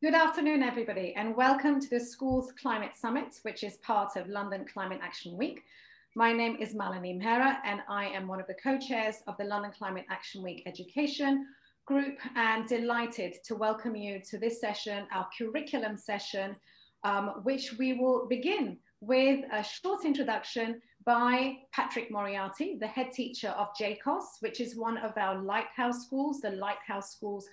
Good afternoon, everybody, and welcome to the Schools Climate Summit, which is part of London Climate Action Week. My name is Malini Mehra, and I am one of the co-chairs of the London Climate Action Week Education Group, and delighted to welcome you to this session, our curriculum session, um, which we will begin with a short introduction by Patrick Moriarty, the head teacher of JCoSS, which is one of our lighthouse schools, the lighthouse schools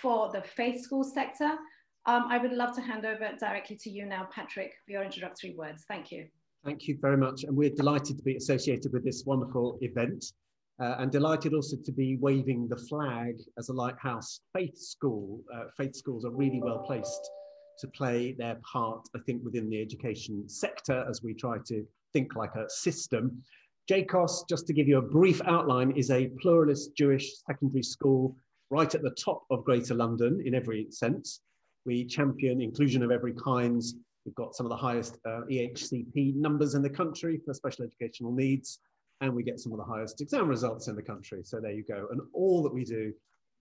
for the faith school sector. Um, I would love to hand over directly to you now, Patrick, for your introductory words. Thank you. Thank you very much. And we're delighted to be associated with this wonderful event uh, and delighted also to be waving the flag as a Lighthouse Faith School. Uh, faith schools are really well placed to play their part, I think, within the education sector as we try to think like a system. JCoSS, just to give you a brief outline, is a pluralist Jewish secondary school right at the top of Greater London in every sense. We champion inclusion of every kind. We've got some of the highest uh, EHCP numbers in the country for special educational needs, and we get some of the highest exam results in the country. So there you go. And all that we do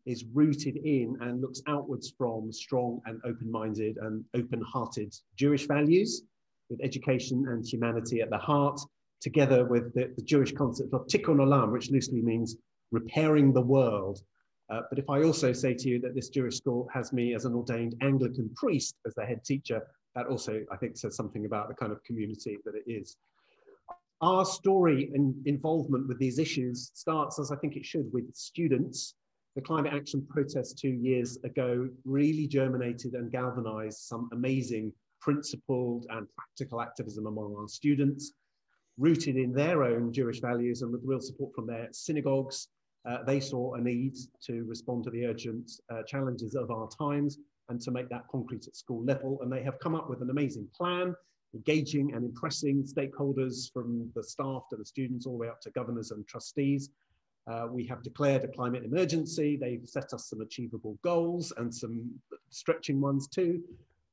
is rooted in and looks outwards from strong and open-minded and open-hearted Jewish values with education and humanity at the heart, together with the, the Jewish concept of tikkun olam, which loosely means repairing the world uh, but if I also say to you that this Jewish school has me as an ordained Anglican priest as the head teacher, that also, I think, says something about the kind of community that it is. Our story and involvement with these issues starts, as I think it should, with students. The climate action protest two years ago really germinated and galvanized some amazing principled and practical activism among our students, rooted in their own Jewish values and with real support from their synagogues, uh, they saw a need to respond to the urgent uh, challenges of our times and to make that concrete at school level. And they have come up with an amazing plan, engaging and impressing stakeholders from the staff to the students, all the way up to governors and trustees. Uh, we have declared a climate emergency. They've set us some achievable goals and some stretching ones too.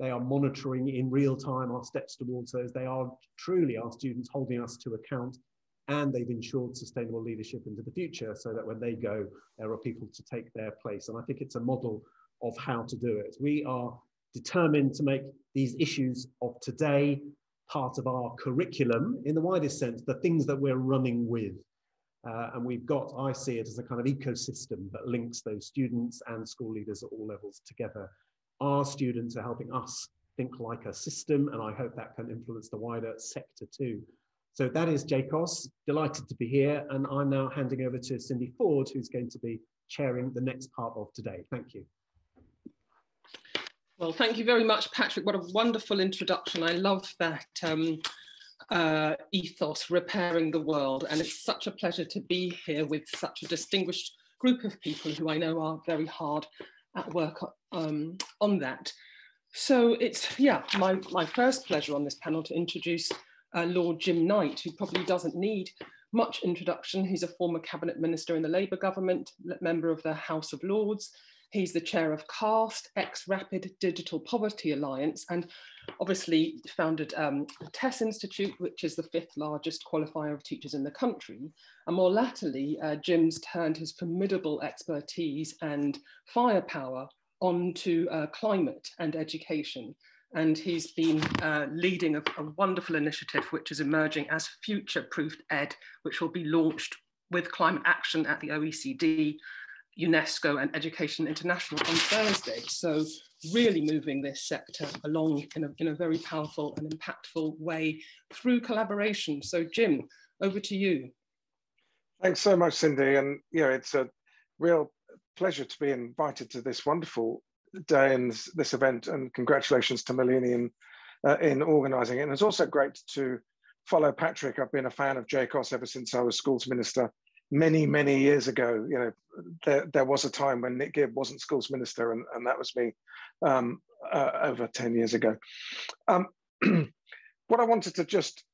They are monitoring in real time our steps towards those. They are truly our students holding us to account and they've ensured sustainable leadership into the future so that when they go, there are people to take their place. And I think it's a model of how to do it. We are determined to make these issues of today part of our curriculum in the widest sense, the things that we're running with. Uh, and we've got, I see it as a kind of ecosystem that links those students and school leaders at all levels together. Our students are helping us think like a system, and I hope that can influence the wider sector too. So that is JCoSS, delighted to be here. And I'm now handing over to Cindy Forde, who's going to be chairing the next part of today. Thank you. Well, thank you very much, Patrick. What a wonderful introduction. I love that um, uh, ethos, repairing the world. And it's such a pleasure to be here with such a distinguished group of people who I know are very hard at work um, on that. So it's, yeah, my, my first pleasure on this panel to introduce uh, Lord Jim Knight, who probably doesn't need much introduction. He's a former cabinet minister in the Labour government, member of the House of Lords. He's the chair of CAST, ex-Rapid Digital Poverty Alliance, and obviously founded um, the Tes Institute, which is the fifth largest qualifier of teachers in the country. And more latterly, uh, Jim's turned his formidable expertise and firepower onto uh, climate and education and he's been uh, leading a, a, wonderful initiative which is emerging as Future Proofed Ed, which will be launched with climate action at the OECD, UNESCO, and Education International on Thursday. So, really moving this sector along in a, in a very powerful and impactful way through collaboration. So, Jim, over to you. Thanks so much, Cindy. And you know, it's a real pleasure to be invited to this wonderful day and this event, and congratulations to in, uh, in organising it. And it's also great to follow Patrick. I've been a fan of JCoSS ever since I was schools minister many, many years ago. You know, there, there was a time when Nick Gibb wasn't schools minister, and, and that was me um, uh, over 10 years ago. Um, what I wanted to just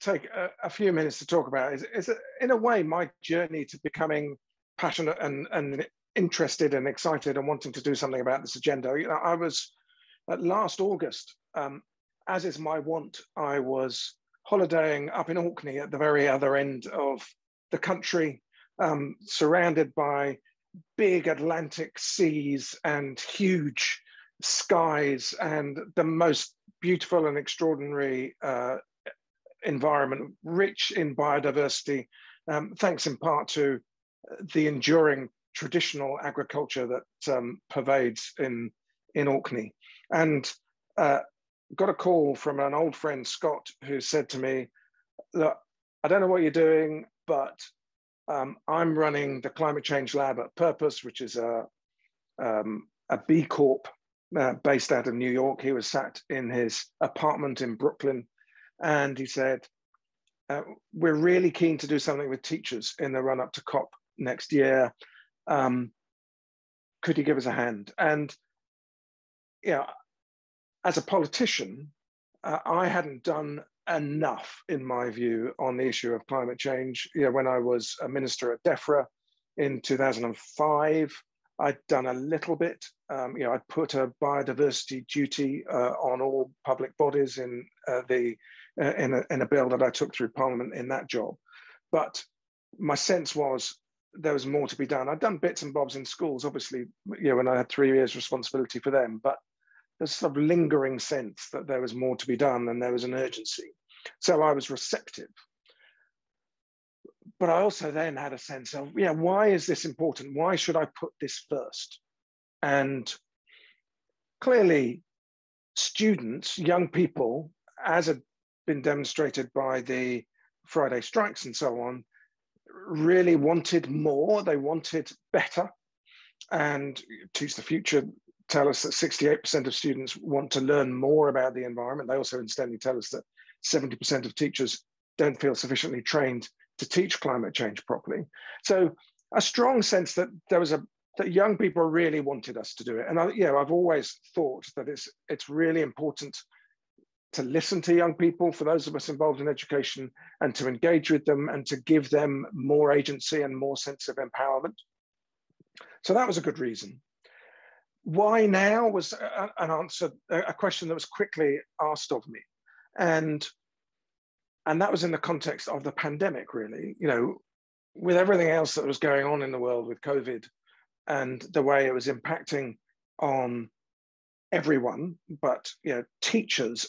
take a, a, few minutes to talk about is, is in a way, my journey to becoming passionate and, and interested and excited and wanting to do something about this agenda. You know, I was at last August, um, as is my wont, I was holidaying up in Orkney at the very other end of the country, um, surrounded by big Atlantic seas and huge skies and the most beautiful and extraordinary uh, environment, rich in biodiversity, um, thanks in part to the enduring traditional agriculture that um, pervades in, in Orkney. And uh, got a call from an old friend, Scott, who said to me, look, I don't know what you're doing, but um, I'm running the climate change lab at Purpose, which is a, um, a B Corp uh, based out of New York. He was sat in his apartment in Brooklyn and he said, uh, We're really keen to do something with teachers in the run up to COP next year. Um, could you give us a hand? And yeah, as a politician, uh, I hadn't done enough, in my view, on the issue of climate change. You know, when I was a minister at DEFRA in 2005, I'd done a little bit. Um, you know, I'd put a biodiversity duty uh, on all public bodies in uh, the uh, in, a, in a bill that I took through Parliament in that job. But my sense was there was more to be done. I'd done bits and bobs in schools, obviously, you know, when I had three years responsibility for them, but there's sort of lingering sense that there was more to be done and there was an urgency. So I was receptive. But I also then had a sense of, yeah, why is this important? Why should I put this first? And clearly, students, young people, as had been demonstrated by the Friday strikes and so on, really wanted more, they wanted better. And Teach the Future tell us that 68% of students want to learn more about the environment. They also incidentally tell us that 70% of teachers don't feel sufficiently trained to teach climate change properly. So a strong sense that there was a that young people really wanted us to do it. And I, you know, I've always thought that it's it's really important to listen to young people, for those of us involved in education, and to engage with them and to give them more agency and more sense of empowerment. So that was a good reason. Why now was an answer, a question that was quickly asked of me. And, and that was in the context of the pandemic, really. You know, with everything else that was going on in the world with COVID and the way it was impacting on everyone, but you know, teachers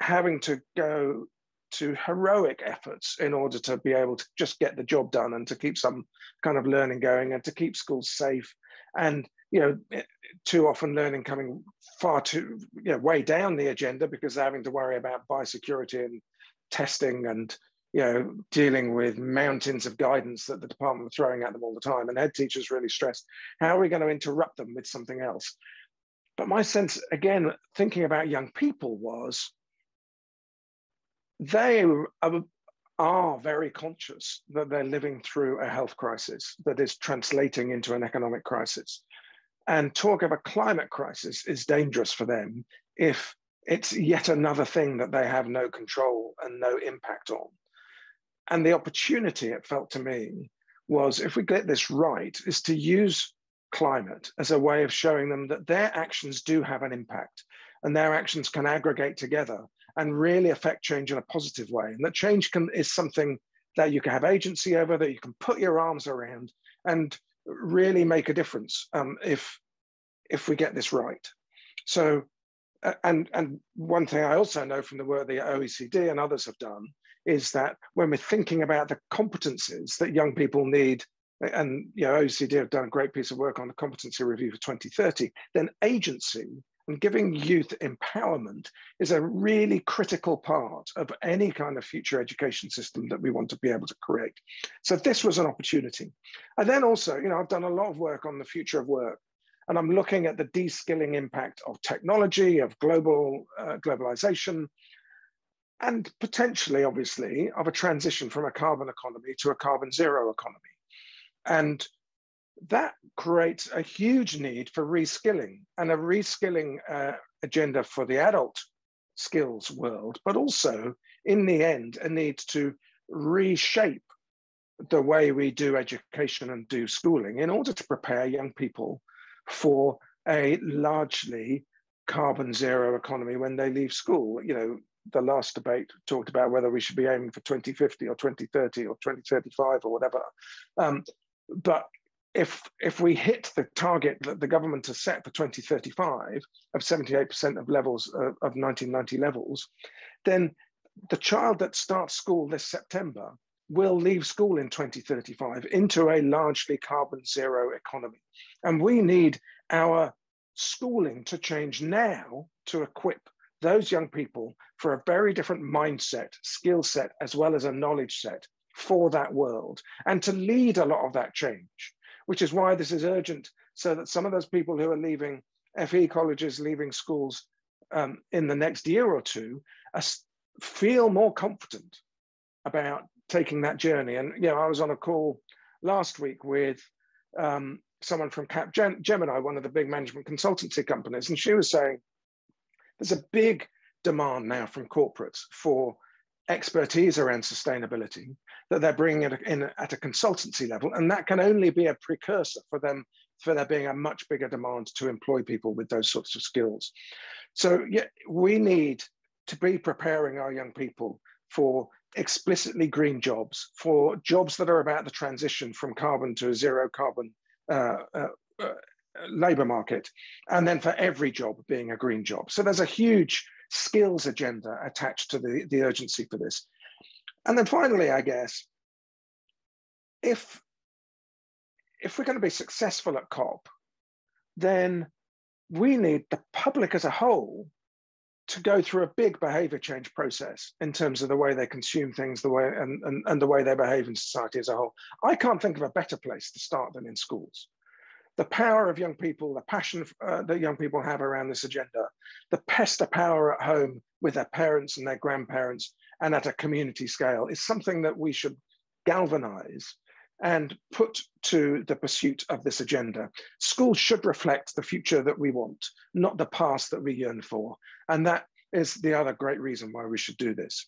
having to go to heroic efforts in order to be able to just get the job done and to keep some kind of learning going and to keep schools safe. And you know eh, too often learning coming far too you know way down the agenda because they're having to worry about biosecurity and testing and you know dealing with mountains of guidance that the department are throwing at them all the time. And head teachers really stressed how are we going to interrupt them with something else? But my sense again thinking about young people was they are, are very conscious that they're living through a health crisis that is translating into an economic crisis. And talk of a climate crisis is dangerous for them if it's yet another thing that they have no control and no impact on. And the opportunity, it felt to me, was if we get this right, is to use climate as a way of showing them that their actions do have an impact and their actions can aggregate together and really affect change in a positive way. And that change can is something that you can have agency over, that you can put your arms around and really make a difference um, if if we get this right. So, and and one thing I also know from the work the OECD and others have done is that when we're thinking about the competencies that young people need, and you know OECD have done a great piece of work on the competency review for 2030, then agency and giving youth empowerment is a really critical part of any kind of future education system that we want to be able to create. So this was an opportunity. And then also, you know, I've done a lot of work on the future of work and I'm looking at the de-skilling impact of technology, of global uh, globalization, and potentially, obviously, of a transition from a carbon economy to a carbon zero economy. And that creates a huge need for reskilling and a reskilling uh, agenda for the adult skills world, but also in the end, a need to reshape the way we do education and do schooling in order to prepare young people for a largely carbon zero economy when they leave school. You know, the last debate talked about whether we should be aiming for 2050 or 2030 or 2035 or whatever. Um, but if if we hit the target that the government has set for 2035 of 78% of levels uh, of, of 1990 levels, then the child that starts school this September will leave school in 2035 into a largely carbon zero economy. And we need our schooling to change now to equip those young people for a very different mindset, skill set, as well as a knowledge set for that world and to lead a lot of that change, which is why this is urgent so that some of those people who are leaving FE colleges, leaving schools um, in the next year or two, are, feel more confident about taking that journey. And you know, I was on a call last week with um, someone from Capgemini, one of the big management consultancy companies, and she was saying there's a big demand now from corporates for expertise around sustainability that they're bringing it in at a consultancy level, and that can only be a precursor for them for there being a much bigger demand to employ people with those sorts of skills. So yeah, we need to be preparing our young people for explicitly green jobs, for jobs that are about the transition from carbon to a zero carbon uh, uh, uh, labor market, and then for every job being a green job. So there's a huge skills agenda attached to the, the urgency for this. And then finally, I guess, if, if we're going to be successful at COP, then we need the public as a whole to go through a big behavior change process in terms of the way they consume things, the way and, and, and the way they behave in society as a whole. I can't think of a better place to start than in schools. The power of young people, the passion uh, that young people have around this agenda, the pester power at home with their parents and their grandparents and at a community scale is something that we should galvanize and put to the pursuit of this agenda. Schools should reflect the future that we want, not the past that we yearn for. And that is the other great reason why we should do this.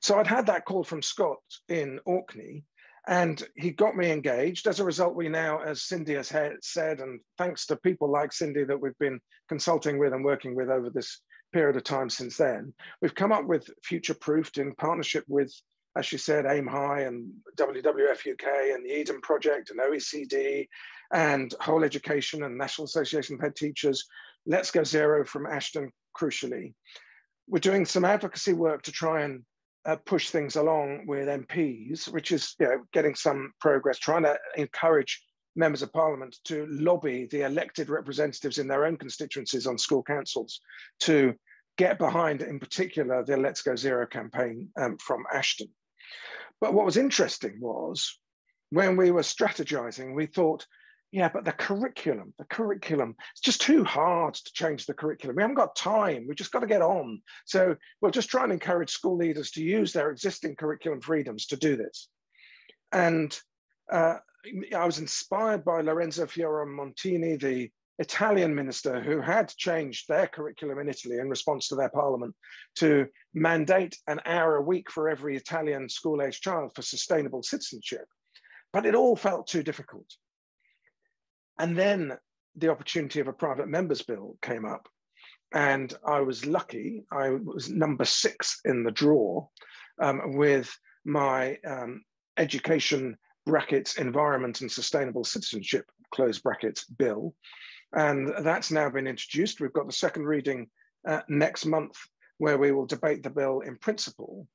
So I'd had that call from Scott in Orkney, and he got me engaged. As a result, we now, as Cindy has said, and thanks to people like Cindy that we've been consulting with and working with over this period of time since then, we've come up with Future Proofed in partnership with as she said, Aim High and WWF UK and the Eden Project and OECD and Whole Education and National Association of Head Teachers, Let's Go Zero from Ashden, crucially. We're doing some advocacy work to try and uh, push things along with MPs, which is you know, getting some progress, trying to encourage members of parliament to lobby the elected representatives in their own constituencies on school councils to get behind, in particular, the Let's Go Zero campaign um, from Ashden. But what was interesting was when we were strategizing, we thought, yeah, but the curriculum, the curriculum, it's just too hard to change the curriculum. We haven't got time. We've just got to get on. So we'll just try and encourage school leaders to use their existing curriculum freedoms to do this. And uh, I was inspired by Lorenzo Fioramontini, the Italian minister who had changed their curriculum in Italy in response to their parliament to mandate an hour a week for every Italian school age child for sustainable citizenship. But it all felt too difficult. And then the opportunity of a private members bill came up. And I was lucky, I was number six in the draw um, with my um, education brackets, environment and sustainable citizenship, close brackets, bill. And that's now been introduced. We've got the second reading uh, next month where we will debate the bill in principle.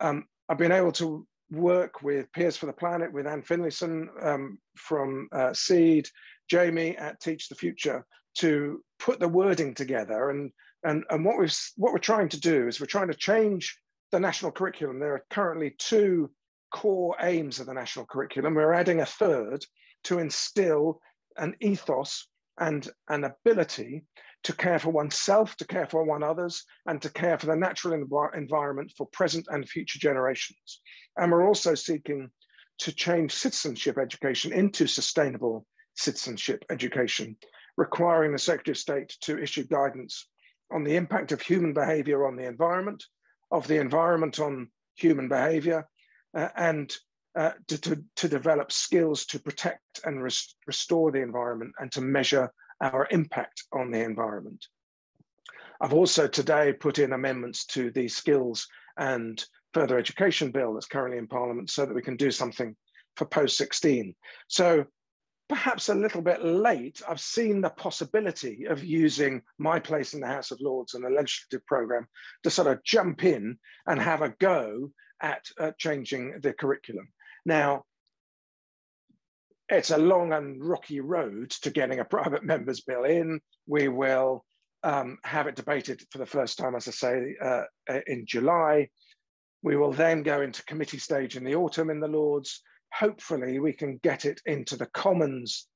Um, I've been able to work with Peers for the Planet, with Ann Finlayson um, from uh, SEED, Jamie at Teach the Future to put the wording together. And, and, and what, we've, what we're trying to do is we're trying to change the national curriculum. There are currently two core aims of the national curriculum. We're adding a third to instill an ethos and an ability to care for oneself, to care for one others, and to care for the natural env environment for present and future generations. And we're also seeking to change citizenship education into sustainable citizenship education, requiring the Secretary of State to issue guidance on the impact of human behavior on the environment, of the environment on human behavior, and uh, to, to, to, develop skills to protect and res restore the environment and to measure our impact on the environment. I've also today put in amendments to the skills and further education bill that's currently in parliament so that we can do something for post 16. So perhaps a little bit late, I've seen the possibility of using my place in the House of Lords and the legislative programme to sort of jump in and have a go at uh, changing the curriculum. Now, it's a long and rocky road to getting a private member's bill in. We will um, have it debated for the first time, as I say, uh, in July. We will then go into committee stage in the autumn in the Lords hopefully we can get it into the Commons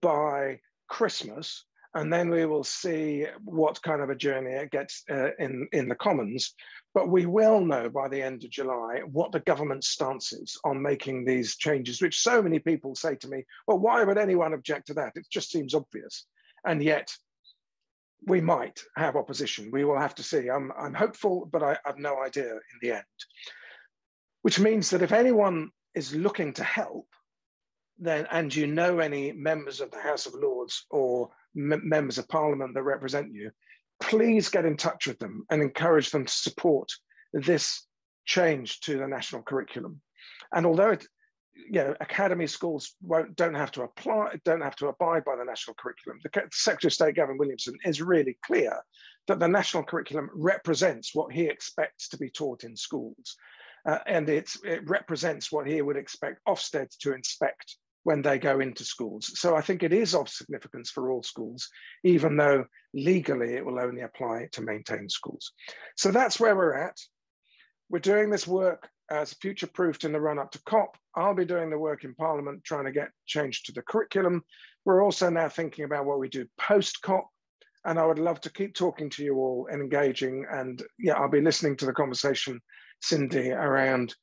by Christmas, and then we will see what kind of a journey it gets uh, in, in the Commons. But we will know by the end of July what the government's stance is on making these changes, which so many people say to me, well, why would anyone object to that? It just seems obvious. And yet we might have opposition. We will have to see. I'm, I'm hopeful, but I have no idea in the end. Which means that if anyone is looking to help, then and you know any members of the House of Lords or members of Parliament that represent you, please get in touch with them and encourage them to support this change to the national curriculum. And although it, you know, academy schools won't don't have to apply, don't have to abide by the national curriculum. The Secretary of State Gavin Williamson is really clear that the national curriculum represents what he expects to be taught in schools. Uh, and it represents what he would expect Ofsted to inspect when they go into schools. So I think it is of significance for all schools, even though legally it will only apply to maintained schools. So that's where we're at. We're doing this work as future-proofed in the run-up to COP. I'll be doing the work in Parliament trying to get change to the curriculum. We're also now thinking about what we do post-COP, and I would love to keep talking to you all and engaging. And yeah, I'll be listening to the conversation Cindy around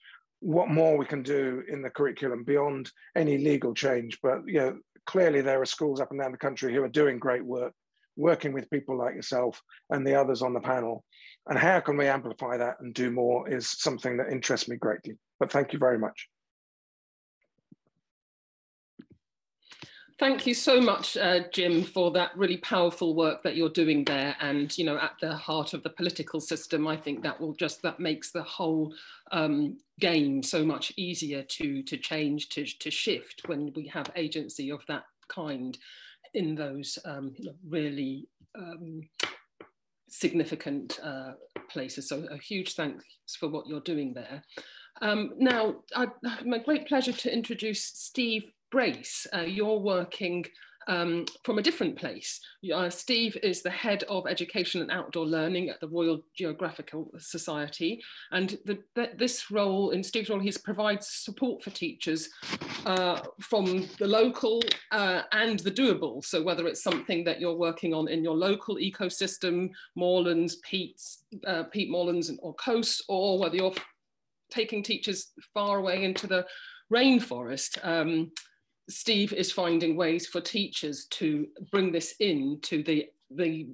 what more we can do in the curriculum beyond any legal change. But you know, clearly there are schools up and down the country who are doing great work, working with people like yourself and the others on the panel. And how can we amplify that and do more is something that interests me greatly. But thank you very much. Thank you so much, uh, Jim, for that really powerful work that you're doing there. And, you know, at the heart of the political system, I think that will just, that makes the whole um, game so much easier to, to change, to, to shift when we have agency of that kind in those um, really um, significant uh, places. So a huge thanks for what you're doing there. Um, now, I, my great pleasure to introduce Steve Brace, uh, you're working um, from a different place. Uh, Steve is the head of education and outdoor learning at the Royal Geographical Society. And the, the, this role, in Steve's role, he provides support for teachers uh, from the local uh, and the doable. So whether it's something that you're working on in your local ecosystem, moorlands, peats, uh, peat moorlands or coasts, or whether you're taking teachers far away into the rainforest. Um, Steve is finding ways for teachers to bring this in to the, the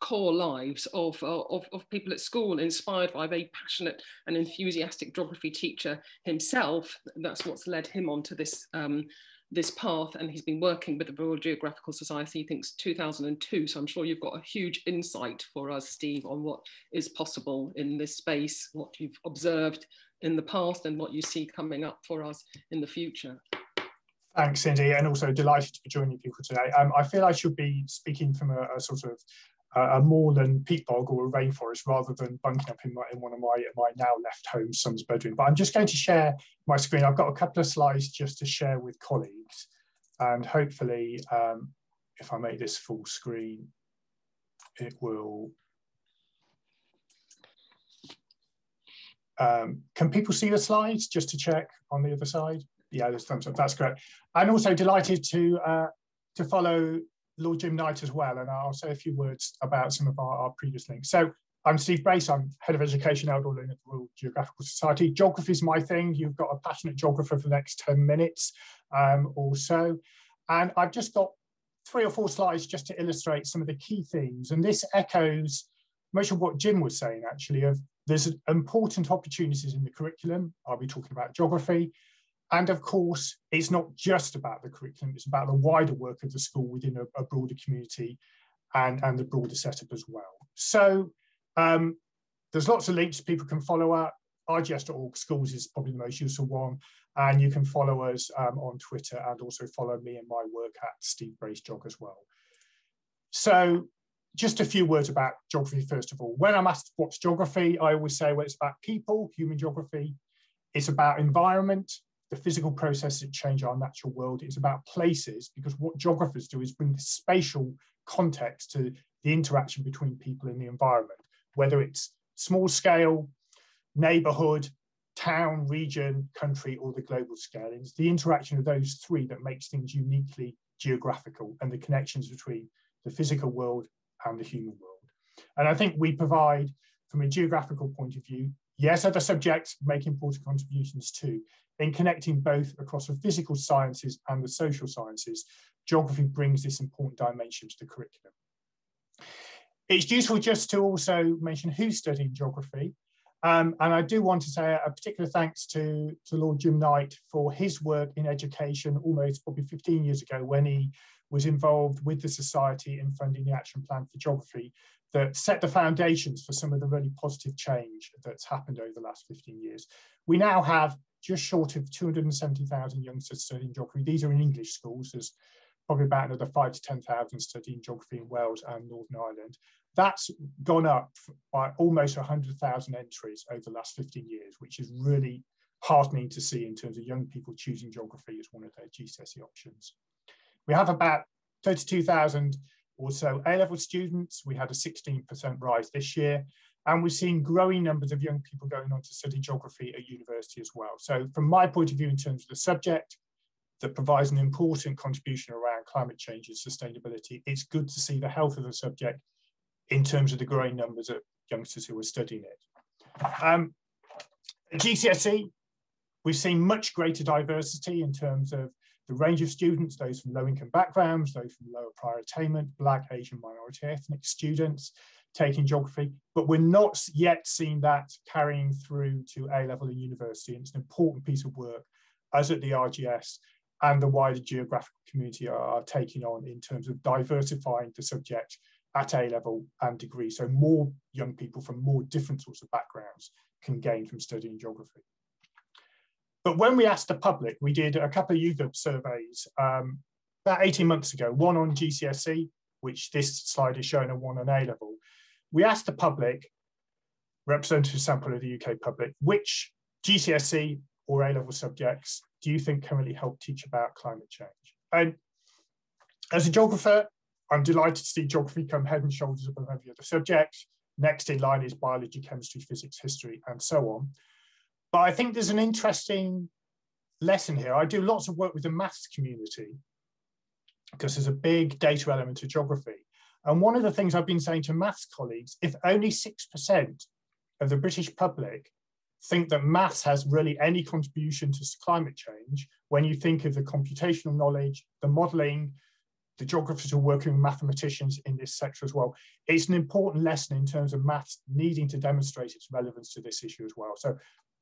core lives of, of, of people at school, inspired by a very passionate and enthusiastic geography teacher himself. That's what's led him onto this, um, this path. And he's been working with the Royal Geographical Society, since 2002. So I'm sure you've got a huge insight for us, Steve, on what is possible in this space, what you've observed in the past and what you see coming up for us in the future. Thanks, Cindy, and also delighted to be joining people today. Um, I feel I should be speaking from a, a sort of uh, a moorland peat bog or a rainforest rather than bunking up in, my, in one of my, my now left home son's bedroom. But I'm just going to share my screen. I've got a couple of slides just to share with colleagues. And hopefully, um, if I make this full screen, it will. Um, can people see the slides just to check on the other side? Yeah, there's thumbs up. That's great. And also delighted to uh, to follow Lord Jim Knight as well. And I'll say a few words about some of our, our previous links. So I'm Steve Brace. I'm head of education learning at the Royal Geographical Society. Geography is my thing. You've got a passionate geographer for the next 10 minutes um, or so. And I've just got three or four slides just to illustrate some of the key themes. And this echoes much of what Jim was saying, actually, of there's important opportunities in the curriculum. I'll be talking about geography. And of course, it's not just about the curriculum, it's about the wider work of the school within a, a broader community and, and the broader setup as well. So um, there's lots of links people can follow up rgs.org schools is probably the most useful one. And you can follow us um, on Twitter and also follow me and my work at Steve Bracejog as well. So just a few words about geography, first of all. When I'm asked what's geography, I always say, well, it's about people, human geography. It's about environment, the physical processes that change our natural world. It's about places, because what geographers do is bring the spatial context to the interaction between people in the environment, whether it's small scale, neighborhood, town, region, country, or the global scale. It's the interaction of those three that makes things uniquely geographical and the connections between the physical world and the human world. And I think we provide, from a geographical point of view, yes, other subjects make important contributions too. In connecting both across the physical sciences and the social sciences, geography brings this important dimension to the curriculum. It's useful just to also mention who's studying geography. Um, and I do want to say a particular thanks to, to Lord Jim Knight for his work in education almost probably 15 years ago when he was involved with the Society in funding the action plan for geography that set the foundations for some of the really positive change that's happened over the last 15 years. We now have just short of 270,000 youngsters studying geography. These are in English schools. There's probably about another five to 10,000 studying geography in Wales and Northern Ireland. That's gone up by almost 100,000 entries over the last 15 years, which is really heartening to see in terms of young people choosing geography as one of their GCSE options. We have about 32,000 or so A-level students. We had a 16% rise this year. And we've seen growing numbers of young people going on to study geography at university as well. So from my point of view, in terms of the subject that provides an important contribution around climate change and sustainability, it's good to see the health of the subject in terms of the growing numbers of youngsters who are studying it. Um, GCSE, we've seen much greater diversity in terms of the range of students, those from low income backgrounds, those from lower prior attainment, Black, Asian, minority ethnic students taking geography, but we're not yet seeing that carrying through to A level and university. And it's an important piece of work as at the RGS and the wider geographical community are taking on in terms of diversifying the subject at A level and degree. So more young people from more different sorts of backgrounds can gain from studying geography. But when we asked the public, we did a couple of YouGov surveys um, about 18 months ago, one on GCSE, which this slide is showing, and one on A level. We asked the public, representative sample of the UK public, which GCSE or A level subjects do you think can really help teach about climate change? And as a geographer, I'm delighted to see geography come head and shoulders above every other subject. Next in line is biology, chemistry, physics, history, and so on. But I think there's an interesting lesson here. I do lots of work with the maths community because there's a big data element to geography. And one of the things I've been saying to maths colleagues, if only 6% of the British public think that maths has really any contribution to climate change, when you think of the computational knowledge, the modeling, the geographers who are working with mathematicians in this sector as well, it's an important lesson in terms of maths needing to demonstrate its relevance to this issue as well. So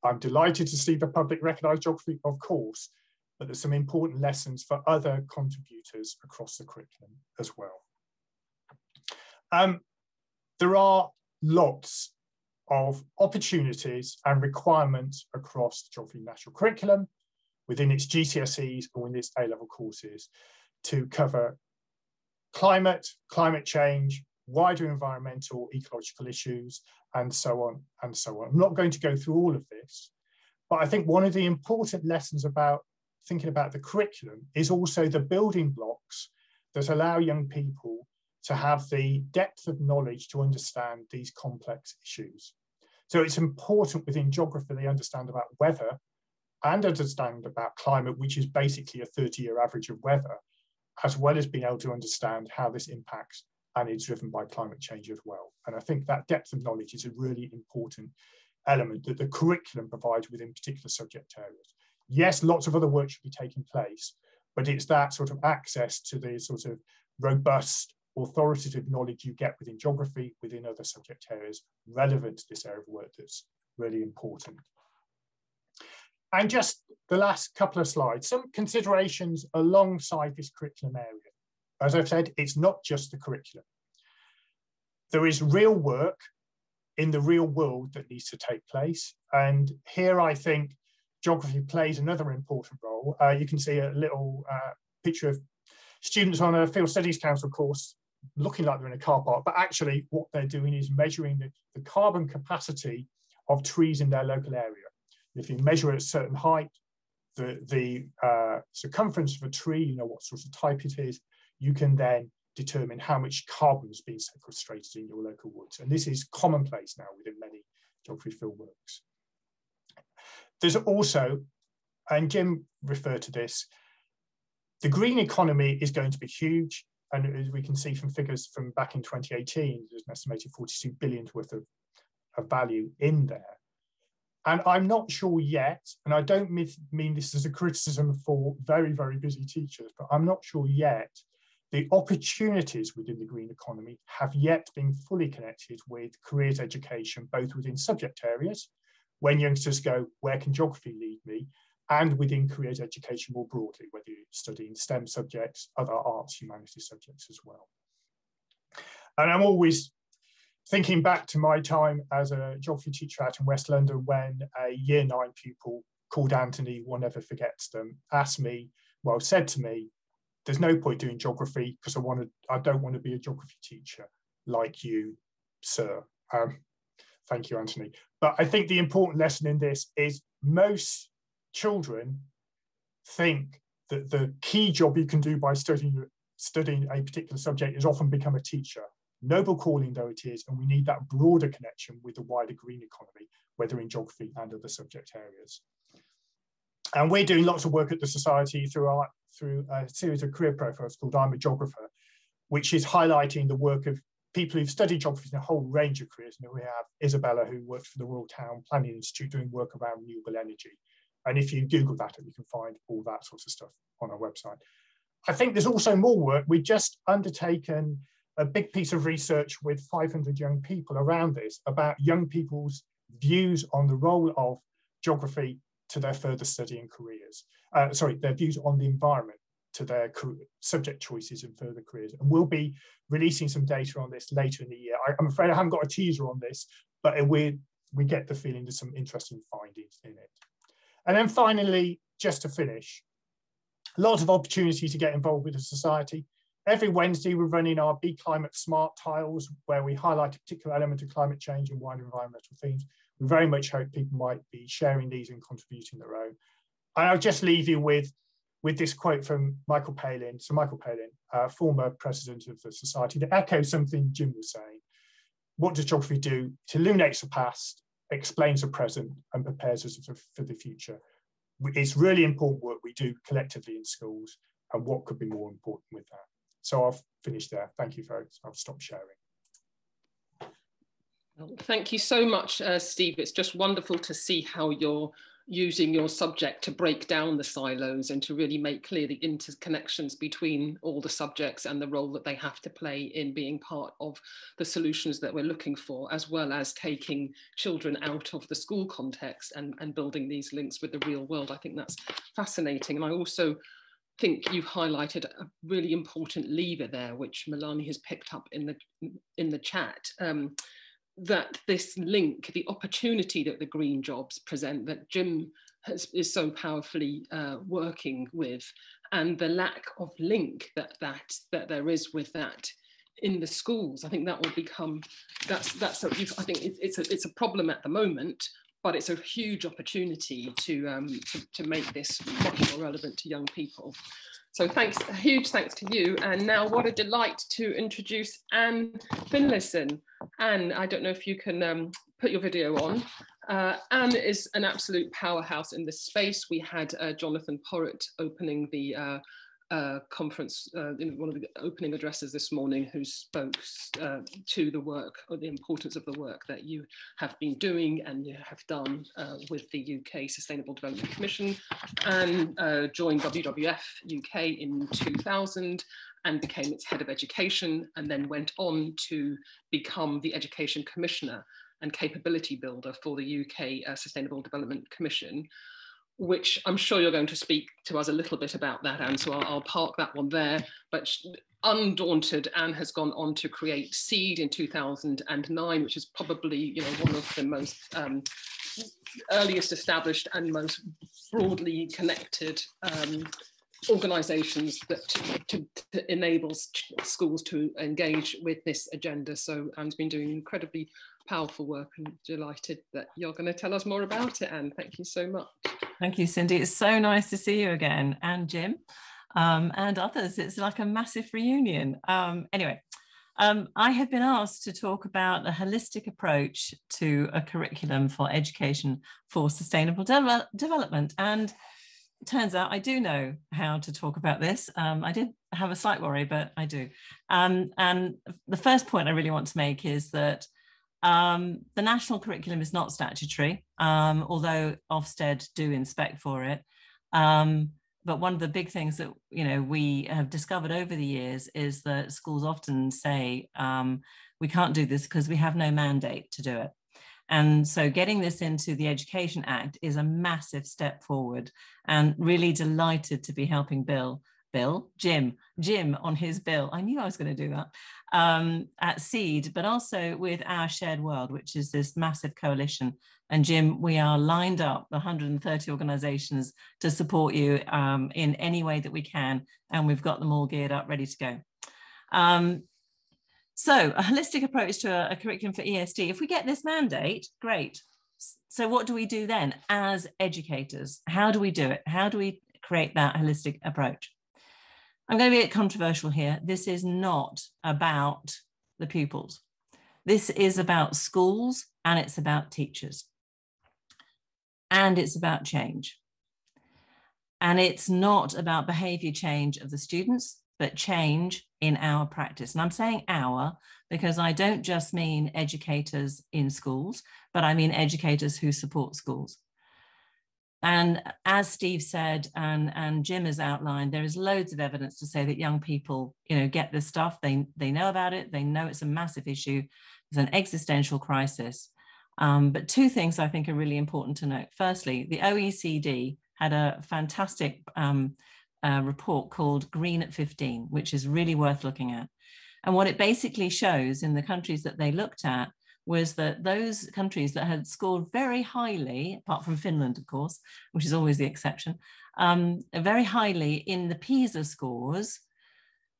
I'm delighted to see the public recognise geography, of course, but there's some important lessons for other contributors across the curriculum as well. Um, there are lots of opportunities and requirements across the geography national curriculum within its GCSEs or within its A-level courses to cover climate, climate change, wider environmental, ecological issues, and so on and so on. I'm not going to go through all of this, but I think one of the important lessons about thinking about the curriculum is also the building blocks that allow young people to have the depth of knowledge to understand these complex issues. So it's important within geography they understand about weather and understand about climate, which is basically a 30 year average of weather, as well as being able to understand how this impacts and it's driven by climate change as well. And I think that depth of knowledge is a really important element that the curriculum provides within particular subject areas. Yes, lots of other work should be taking place, but it's that sort of access to the sort of robust, authoritative knowledge you get within geography, within other subject areas relevant to this area of work that's really important. And just the last couple of slides, some considerations alongside this curriculum area. As I've said, it's not just the curriculum. There is real work in the real world that needs to take place. And here I think geography plays another important role. Uh, you can see a little uh, picture of students on a field studies council course looking like they're in a car park, but actually what they're doing is measuring the, the carbon capacity of trees in their local area. If you measure at a certain height, the, the uh, circumference of a tree, you know what sort of type it is, you can then determine how much carbon is being sequestrated in your local woods. And this is commonplace now within many geography field works. There's also, and Jim referred to this, the green economy is going to be huge. And as we can see from figures from back in 2018, there's an estimated 42 billion worth of, of value in there. And I'm not sure yet, and I don't mean this as a criticism for very, very busy teachers, but I'm not sure yet the opportunities within the green economy have yet been fully connected with careers education, both within subject areas, when youngsters go, where can geography lead me? And within careers education more broadly, whether you're studying STEM subjects, other arts, humanities subjects as well. And I'm always thinking back to my time as a geography teacher out in West London when a year nine pupil called Anthony, one never forgets them, asked me, well, said to me, there's no point doing geography because I want to, I don't want to be a geography teacher like you, sir. Um, thank you, Anthony. But I think the important lesson in this is most children think that the key job you can do by studying studying a particular subject is often become a teacher noble calling though it is, and we need that broader connection with the wider green economy, whether in geography and other subject areas. And we're doing lots of work at the Society through, our, through a series of career profiles called I'm a Geographer, which is highlighting the work of people who've studied geography in a whole range of careers. And we have Isabella, who works for the Royal Town Planning Institute doing work around renewable energy. And if you Google that, you can find all that sorts of stuff on our website. I think there's also more work. We've just undertaken a big piece of research with 500 young people around this about young people's views on the role of geography to their further study and careers. Uh, sorry, their views on the environment to their subject choices and further careers. And we'll be releasing some data on this later in the year. I, am afraid I haven't got a teaser on this, but we we get the feeling there's some interesting findings in it. And then finally, just to finish, lots of opportunity to get involved with the society. Every Wednesday, we're running our Be Climate Smart tiles, where we highlight a particular element of climate change and wider environmental themes. Very much hope people might be sharing these and contributing their own. And I'll just leave you with, with this quote from Michael Palin, so Michael Palin, uh, former president of the society, to echo something Jim was saying. What does geography do? It illuminates the past, explains the present, and prepares us for the future. It's really important work we do collectively in schools, and what could be more important with that? So I'll finish there. Thank you, folks. I'll stop sharing. Thank you so much, uh, Steve. It's just wonderful to see how you're using your subject to break down the silos and to really make clear the interconnections between all the subjects and the role that they have to play in being part of the solutions that we're looking for, as well as taking children out of the school context and, and building these links with the real world. I think that's fascinating. And I also think you've highlighted a really important lever there, which Malini has picked up in the in the chat. Um, that this link, the opportunity that the green jobs present, that Jim has, is so powerfully uh, working with, and the lack of link that that that there is with that in the schools. I think that will become that's that's a, I think it's a it's a problem at the moment, but it's a huge opportunity to, um, to, to, make this much more relevant to young people. So thanks, a huge thanks to you. And now what a delight to introduce Ann Finlayson. Ann, I don't know if you can um, put your video on. Uh, Ann is an absolute powerhouse in this space. We had uh, Jonathan Porritt opening the uh, uh, conference uh, in one of the opening addresses this morning who spoke uh, to the work or the importance of the work that you have been doing and you have done uh, with the UK Sustainable Development Commission and uh, joined WWF UK in 2000 and became its head of education and then went on to become the education commissioner and capability builder for the UK Sustainable Development Commission which I'm sure you're going to speak to us a little bit about that, Ann, so I'll, I'll park that one there. But undaunted Ann has gone on to create Seed in 2009, which is probably you know one of the most um, earliest established and most broadly connected um, organizations that to, to, to enable schools to engage with this agenda. So Ann's been doing incredibly powerful work and delighted that you're going to tell us more about it, Ann. Thank you so much. Thank you, Cindy. It's so nice to see you again, and Jim, um, and others. It's like a massive reunion. Um, anyway, um, I have been asked to talk about a holistic approach to a curriculum for education for sustainable de development. And turns out I do know how to talk about this. Um, I did have a slight worry, but I do. Um, and the first point I really want to make is that um, the national curriculum is not statutory, um, although Ofsted do inspect for it. Um, but one of the big things that you know we have discovered over the years is that schools often say um, we can't do this because we have no mandate to do it. And so getting this into the Education Act is a massive step forward and really delighted to be helping Bill, Bill, Jim, Jim on his bill. I knew I was going to do that um, at Seed, but also with Our Shared World, which is this massive coalition. And Jim, we are lined up 130 organizations to support you um, in any way that we can. And we've got them all geared up, ready to go. Um, so a holistic approach to a, a curriculum for ESD. If we get this mandate, great. So what do we do then as educators? How do we do it? How do we create that holistic approach? I'm going to be a bit controversial here. This is not about the pupils. This is about schools and it's about teachers. And it's about change. And it's not about behavior change of the students, but change in our practice. And I'm saying our because I don't just mean educators in schools, but I mean educators who support schools. And as Steve said, and, and Jim has outlined, there is loads of evidence to say that young people, you know, get this stuff. They, they know about it. They know it's a massive issue. It's an existential crisis. Um, but two things I think are really important to note. Firstly, the OECD had a fantastic um, uh, report called Green at 15, which is really worth looking at. And what it basically shows in the countries that they looked at was that those countries that had scored very highly, apart from Finland, of course, which is always the exception, um, very highly in the PISA scores,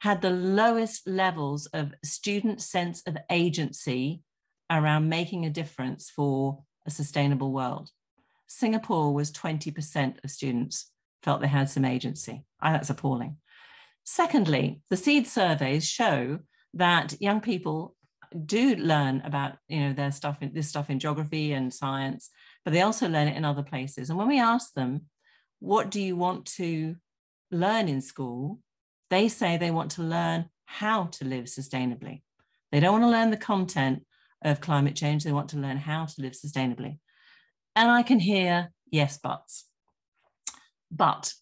had the lowest levels of student sense of agency around making a difference for a sustainable world. Singapore was 20% of students felt they had some agency. Oh, that's appalling. Secondly, the seed surveys show that young people do learn about you know their stuff in this stuff in geography and science, but they also learn it in other places. And when we ask them, what do you want to learn in school? They say they want to learn how to live sustainably. They don't want to learn the content of climate change, they want to learn how to live sustainably. And I can hear yes, buts. But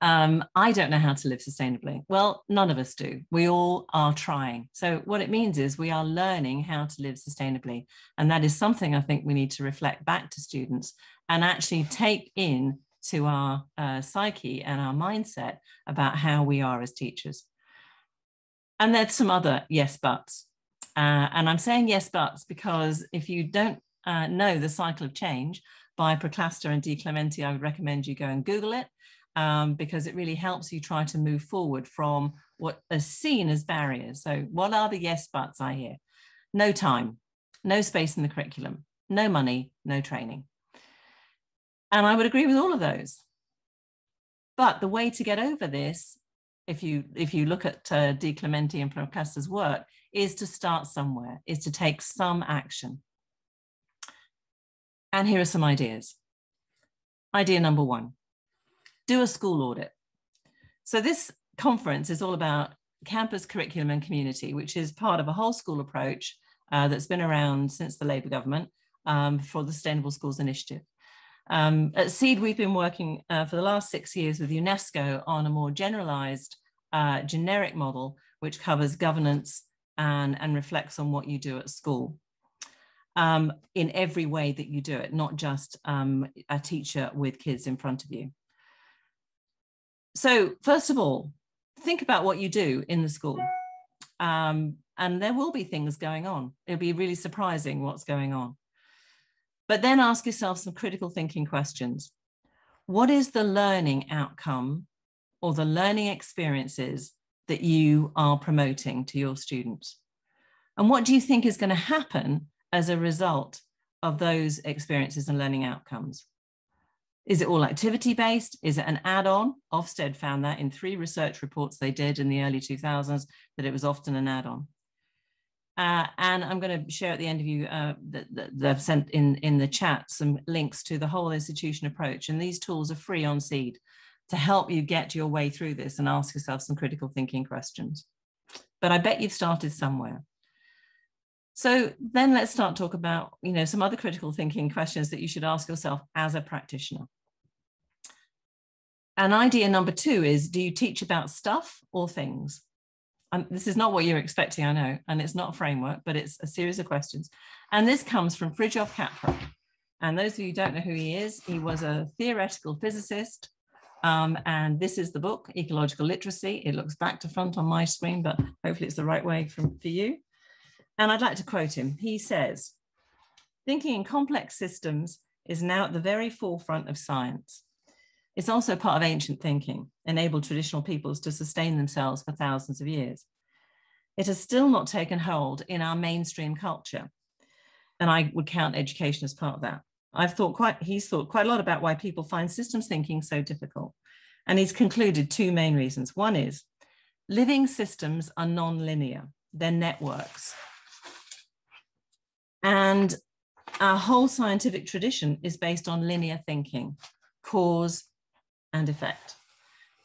um, I don't know how to live sustainably. Well, none of us do. We all are trying. So, what it means is we are learning how to live sustainably. And that is something I think we need to reflect back to students and actually take in to our uh, psyche and our mindset about how we are as teachers. And there's some other yes buts. Uh, and I'm saying yes buts because if you don't uh, know the cycle of change, by Prochaska and DiClemente, I would recommend you go and Google it um, because it really helps you try to move forward from what is seen as barriers. So what are the yes buts I hear? No time, no space in the curriculum, no money, no training. And I would agree with all of those. But the way to get over this, if you if you look at uh, Clemente and Prochaska's work, is to start somewhere, is to take some action. And here are some ideas. Idea number one, do a school audit. So this conference is all about campus curriculum and community, which is part of a whole school approach uh, that's been around since the Labour government um, for the Sustainable Schools Initiative. Um, at SEED, we've been working uh, for the last six years with UNESCO on a more generalized uh, generic model, which covers governance and, and reflects on what you do at school um, in every way that you do it, not just um, a teacher with kids in front of you. So first of all, think about what you do in the school. Um, and there will be things going on. It'll be really surprising what's going on. But then ask yourself some critical thinking questions. What is the learning outcome or the learning experiences that you are promoting to your students? And what do you think is going to happen as a result of those experiences and learning outcomes? Is it all activity based? Is it an add on? Ofsted found that in three research reports they did in the early 2000s that it was often an add on. Uh, and I'm going to share at the end of you uh, that, they've sent in, in the chat some links to the whole institution approach. And these tools are free on Seed to help you get your way through this and ask yourself some critical thinking questions. But I bet you've started somewhere. So then let's start talk about, you know, some other critical thinking questions that you should ask yourself as a practitioner. And idea number two is, do you teach about stuff or things? And this is not what you're expecting, I know, and it's not a framework, but it's a series of questions. And this comes from Fritjof Capra. And those of you don't know who he is, he was a theoretical physicist. Um, and this is the book, Ecological Literacy. It looks back to front on my screen, but hopefully it's the right way from, for you. And I'd like to quote him. He says, thinking in complex systems is now at the very forefront of science. It's also part of ancient thinking, enabled traditional peoples to sustain themselves for thousands of years. It has still not taken hold in our mainstream culture. And I would count education as part of that. I've thought quite, he's thought quite a lot about why people find systems thinking so difficult. And he's concluded two main reasons. One is living systems are non-linear, they're networks. And our whole scientific tradition is based on linear thinking, cause and effect.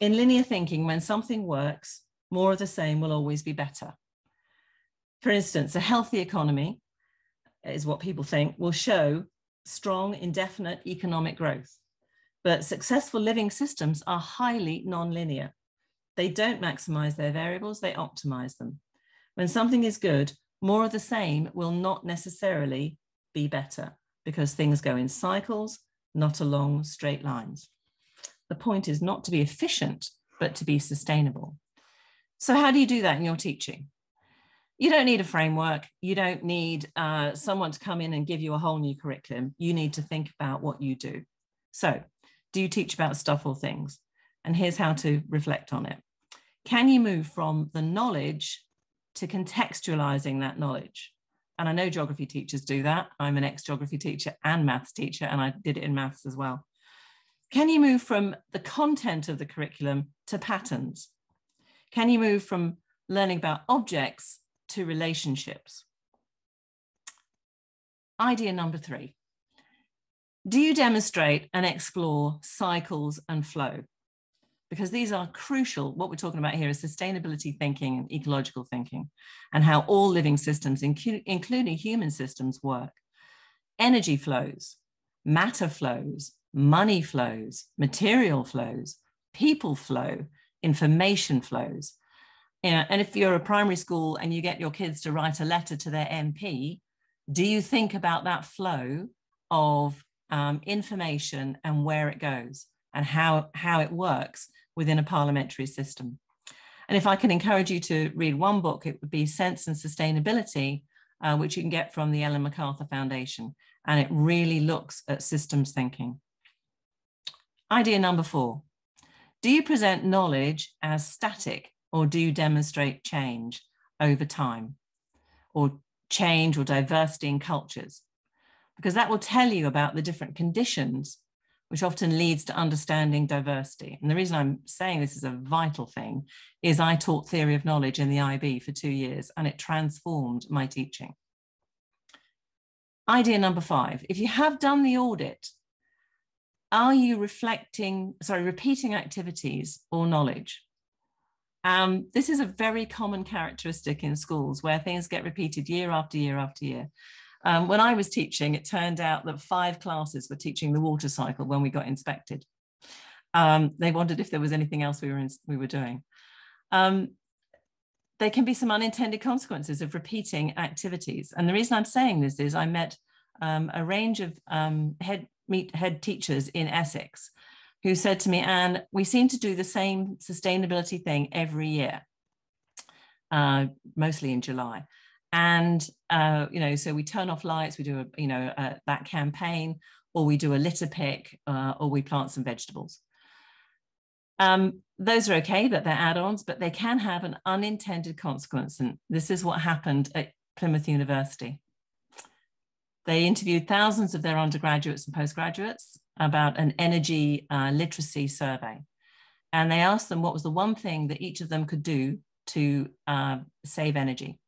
In linear thinking, when something works, more of the same will always be better. For instance, a healthy economy is what people think will show strong, indefinite economic growth. But successful living systems are highly nonlinear. They don't maximize their variables, they optimize them. When something is good, more of the same will not necessarily be better because things go in cycles, not along straight lines. The point is not to be efficient, but to be sustainable. So, how do you do that in your teaching? You don't need a framework. You don't need uh, someone to come in and give you a whole new curriculum. You need to think about what you do. So, do you teach about stuff or things? And here's how to reflect on it. Can you move from the knowledge to contextualizing that knowledge. And I know geography teachers do that. I'm an ex geography teacher and maths teacher, and I did it in maths as well. Can you move from the content of the curriculum to patterns? Can you move from learning about objects to relationships? Idea number three. Do you demonstrate and explore cycles and flow? because these are crucial. What we're talking about here is sustainability thinking and ecological thinking, and how all living systems, including human systems, work. Energy flows, matter flows, money flows, material flows, people flow, information flows. You know, and if you're a primary school and you get your kids to write a letter to their MP, do you think about that flow of um, information and where it goes and how, how it works within a parliamentary system. And if I can encourage you to read one book, it would be Sense and Sustainability, uh, which you can get from the Ellen MacArthur Foundation. And it really looks at systems thinking. Idea number four Do you present knowledge as static or do you demonstrate change over time or change or diversity in cultures? Because that will tell you about the different conditions which often leads to understanding diversity. And the reason I'm saying this is a vital thing is I taught theory of knowledge in the IB for two years and it transformed my teaching. Idea number five, if you have done the audit, are you reflecting, sorry, repeating activities or knowledge? Um, this is a very common characteristic in schools where things get repeated year after year after year. Um, when I was teaching, it turned out that five classes were teaching the water cycle when we got inspected. Um, they wondered if there was anything else we were, in, we were doing. Um, there can be some unintended consequences of repeating activities. And the reason I'm saying this is I met um, a range of um, head, meet, head teachers in Essex who said to me, Ann, we seem to do the same sustainability thing every year, uh, mostly in July. And, uh, you know, so we turn off lights, we do, a, you know, uh, that campaign, or we do a litter pick, uh, or we plant some vegetables. Um, those are okay, that they're add-ons, but they can have an unintended consequence. And this is what happened at Plymouth University. They interviewed thousands of their undergraduates and postgraduates about an energy uh, literacy survey. And they asked them what was the one thing that each of them could do to uh, save energy.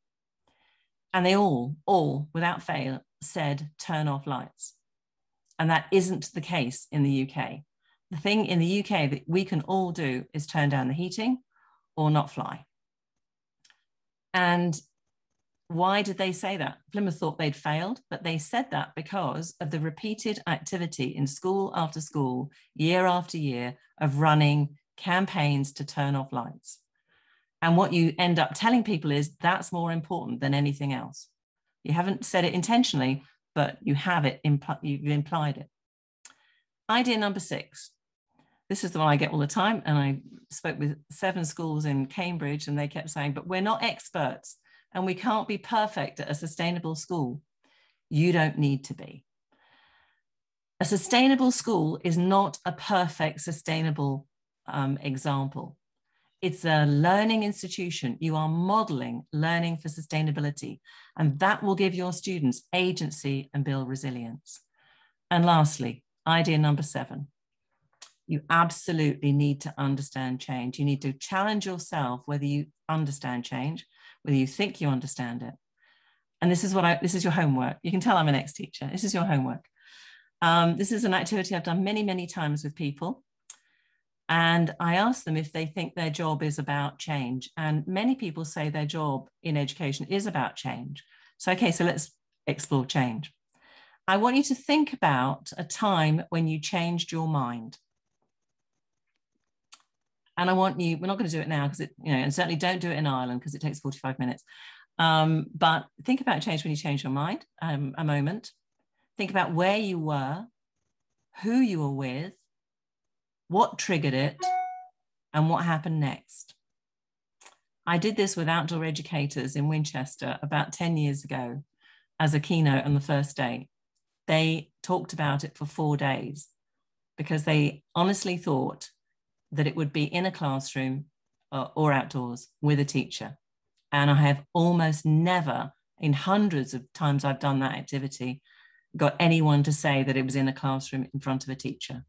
And they all, all without fail, said turn off lights. And that isn't the case in the UK. The thing in the UK that we can all do is turn down the heating or not fly. And why did they say that? Plymouth thought they'd failed, but they said that because of the repeated activity in school after school, year after year, of running campaigns to turn off lights. And what you end up telling people is that's more important than anything else. You haven't said it intentionally, but you have it, impl- you've implied it. Idea number six. This is the one I get all the time. And I spoke with seven schools in Cambridge, and they kept saying, but we're not experts and we can't be perfect at a sustainable school. You don't need to be. A sustainable school is not a perfect sustainable um, example. It's a learning institution. You are modeling learning for sustainability, and that will give your students agency and build resilience. And lastly, idea number seven. You absolutely need to understand change. You need to challenge yourself whether you understand change whether you think you understand it. And this is what I, this is your homework. You can tell I'm an ex-teacher. This is your homework. Um, this is an activity I've done many, many times with people. And I ask them if they think their job is about change. And many people say their job in education is about change. So, okay, so let's explore change. I want you to think about a time when you changed your mind. And I want you, we're not going to do it now because it, you know, and certainly don't do it in Ireland because it takes 45 minutes. Um, but think about change when you change your mind um, a moment. Think about where you were, who you were with, what triggered it, and what happened next. I did this with outdoor educators in Winchester about 10 years ago as a keynote on the first day. They talked about it for four days because they honestly thought that it would be in a classroom uh, or outdoors with a teacher. And I have almost never, in hundreds of times I've done that activity, got anyone to say that it was in a classroom in front of a teacher.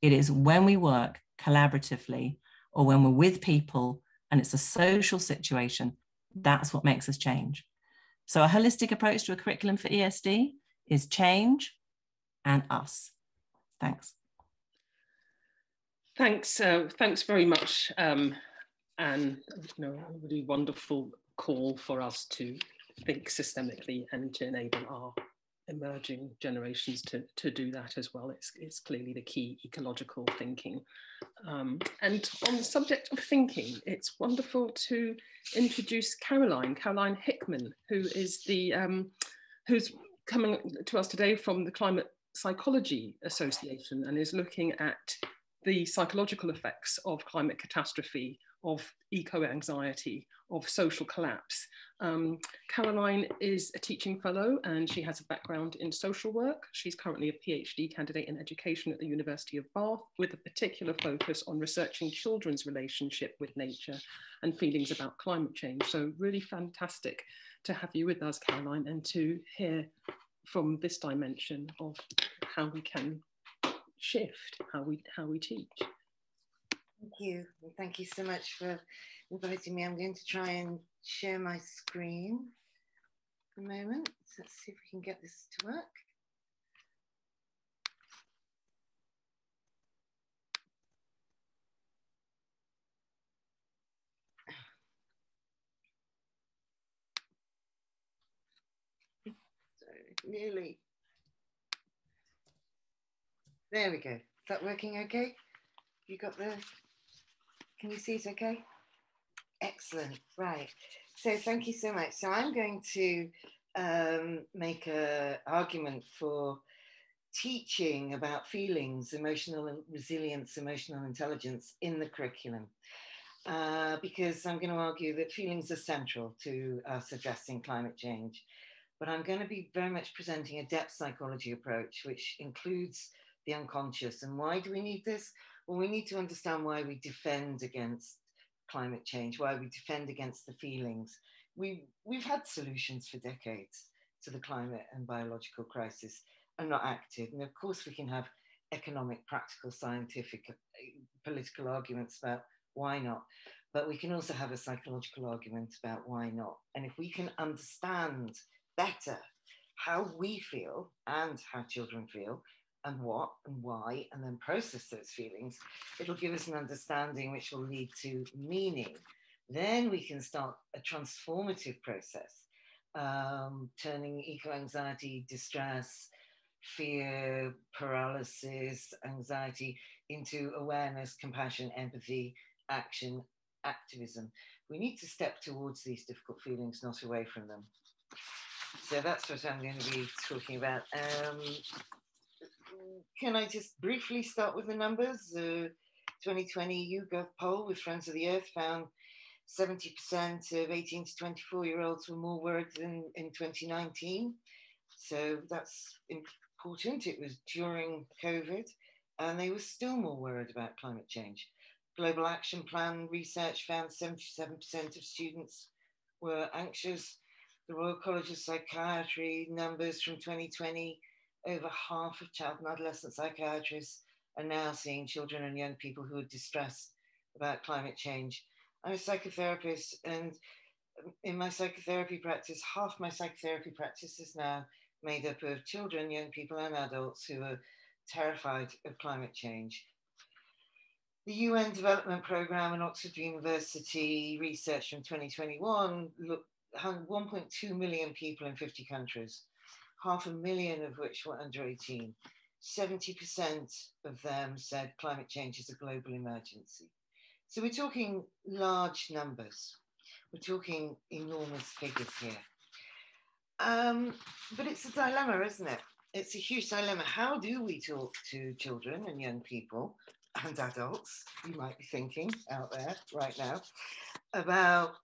It is when we work collaboratively or when we're with people and it's a social situation, that's what makes us change. So, a holistic approach to a curriculum for ESD is change and us. Thanks. Thanks, uh, thanks very much, um, Ann. You know, a really wonderful call for us to think systemically and to enable our emerging generations to, to do that as well. It's, it's clearly the key ecological thinking. Um, and on the subject of thinking, it's wonderful to introduce Caroline, Caroline Hickman, who is the, um, who's coming to us today from the Climate Psychology Association and is looking at the psychological effects of climate catastrophe, of eco anxiety, of social collapse. Um, Caroline is a teaching fellow and she has a background in social work. She's currently a PhD candidate in education at the University of Bath with a particular focus on researching children's relationship with nature and feelings about climate change. So really fantastic to have you with us, Caroline, and to hear from this dimension of how we can shift how we how we teach. Thank you. Thank you so much for inviting me. I'm going to try and share my screen for a moment. Let's see if we can get this to work. Nearly there we go. Is that working okay? You got the, can you see it okay? Excellent, right. So thank you so much. So I'm going to um, make an argument for teaching about feelings, emotional resilience, emotional intelligence in the curriculum. Uh, because I'm going to argue that feelings are central to us addressing climate change. But I'm going to be very much presenting a depth psychology approach, which includes the unconscious. And why do we need this? Well, we need to understand why we defend against climate change, why we defend against the feelings. We, we've had solutions for decades to the climate and biological crisis and not acted. And of course, we can have economic, practical, scientific, uh, political arguments about why not. But we can also have a psychological argument about why not. And if we can understand better how we feel and how children feel, and what and why, and then process those feelings, it'll give us an understanding which will lead to meaning. Then we can start a transformative process, um, turning eco anxiety, distress, fear, paralysis, anxiety into awareness, compassion, empathy, action, activism. We need to step towards these difficult feelings, not away from them. So that's what I'm going to be talking about. Um, can I just briefly start with the numbers? Uh, 2020 YouGov poll with Friends of the Earth found 70% of 18 to 24 year olds were more worried than in 2019. So that's important. It was during COVID, and they were still more worried about climate change. Global Action Plan research found 77% of students were anxious. The Royal College of Psychiatry numbers from 2020 over half of child and adolescent psychiatrists are now seeing children and young people who are distressed about climate change. I'm a psychotherapist, and in my psychotherapy practice, half my psychotherapy practice is now made up of children, young people, and adults who are terrified of climate change. The UN Development Programme and Oxford University research from 2021 looked 1.2 million people in 50 countries, half a million of which were under 18. 70% of them said climate change is a global emergency. So we're talking large numbers. We're talking enormous figures here. Um, but it's a dilemma, isn't it? It's a huge dilemma. How do we talk to children and young people and adults, you might be thinking out there right now, about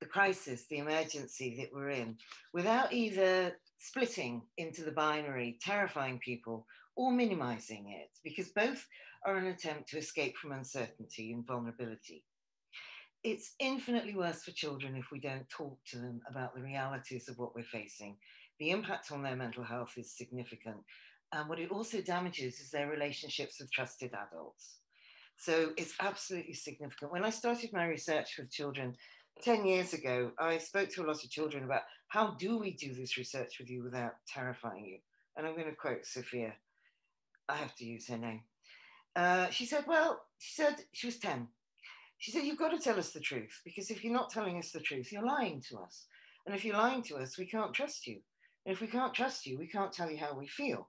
the crisis, the emergency that we're in, without either splitting into the binary, terrifying people, or minimizing it, because both are an attempt to escape from uncertainty and vulnerability. It's infinitely worse for children if we don't talk to them about the realities of what we're facing. The impact on their mental health is significant. And what it also damages is their relationships with trusted adults. So it's absolutely significant. When I started my research with children 10 years ago, I spoke to a lot of children about how do we do this research with you without terrifying you? And I'm going to quote Sophia. I have to use her name. Uh, she said, well, she said, she was 10. She said, you've got to tell us the truth because if you're not telling us the truth, you're lying to us. And if you're lying to us, we can't trust you. And if we can't trust you, we can't tell you how we feel.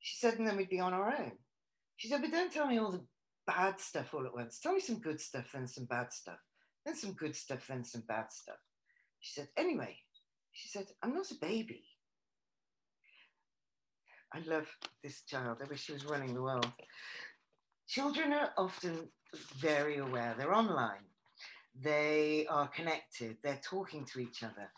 She said, and then we'd be on our own. She said, but don't tell me all the bad stuff all at once. Tell me some good stuff, then some bad stuff, then some good stuff, then some bad stuff. She said, anyway, she said, I'm not a baby. I love this child. I wish she was running the world. Children are often very aware. They're online. They are connected. They're talking to each other.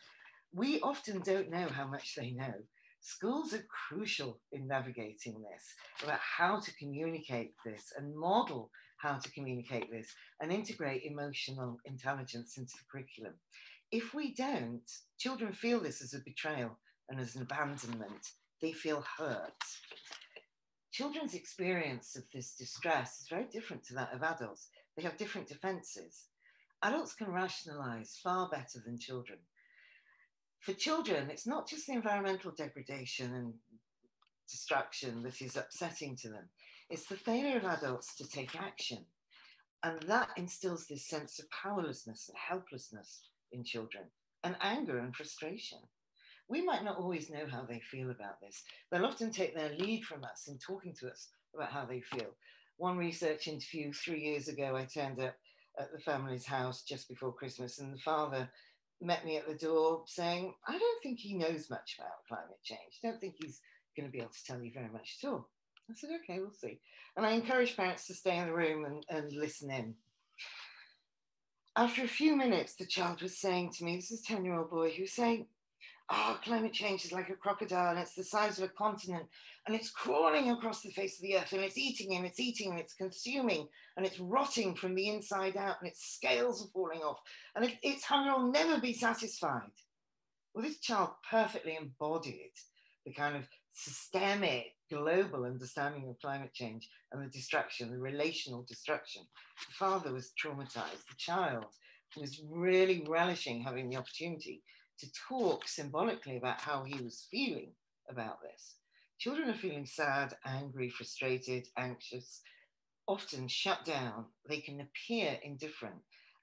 We often don't know how much they know schools are crucial in navigating this, about how to communicate this and model how to communicate this and integrate emotional intelligence into the curriculum. If we don't, children feel this as a betrayal and as an abandonment. They feel hurt. Children's experience of this distress is very different to that of adults. They have different defenses. Adults can rationalize far better than children for children, it's not just the environmental degradation and destruction that is upsetting to them, it's the failure of adults to take action. And that instills this sense of powerlessness and helplessness in children, and anger and frustration. We might not always know how they feel about this. They'll often take their lead from us in talking to us about how they feel. One research interview three years ago, I turned up at the family's house just before Christmas, and the father met me at the door saying, I don't think he knows much about climate change. I don't think he's going to be able to tell you very much at all. I said, okay, we'll see. And I encouraged parents to stay in the room and, and listen in. After a few minutes, the child was saying to me, this is a 10 year old boy, he was saying, oh, climate change is like a crocodile and it's the size of a continent and it's crawling across the face of the earth and it's eating and it's eating and it's consuming and it's rotting from the inside out and its scales are falling off and it, its hunger will never be satisfied. Well, this child perfectly embodied the kind of systemic global understanding of climate change and the destruction, the relational destruction. The father was traumatized. The child was really relishing having the opportunity to talk symbolically about how he was feeling about this. Children are feeling sad, angry, frustrated, anxious, often shut down. They can appear indifferent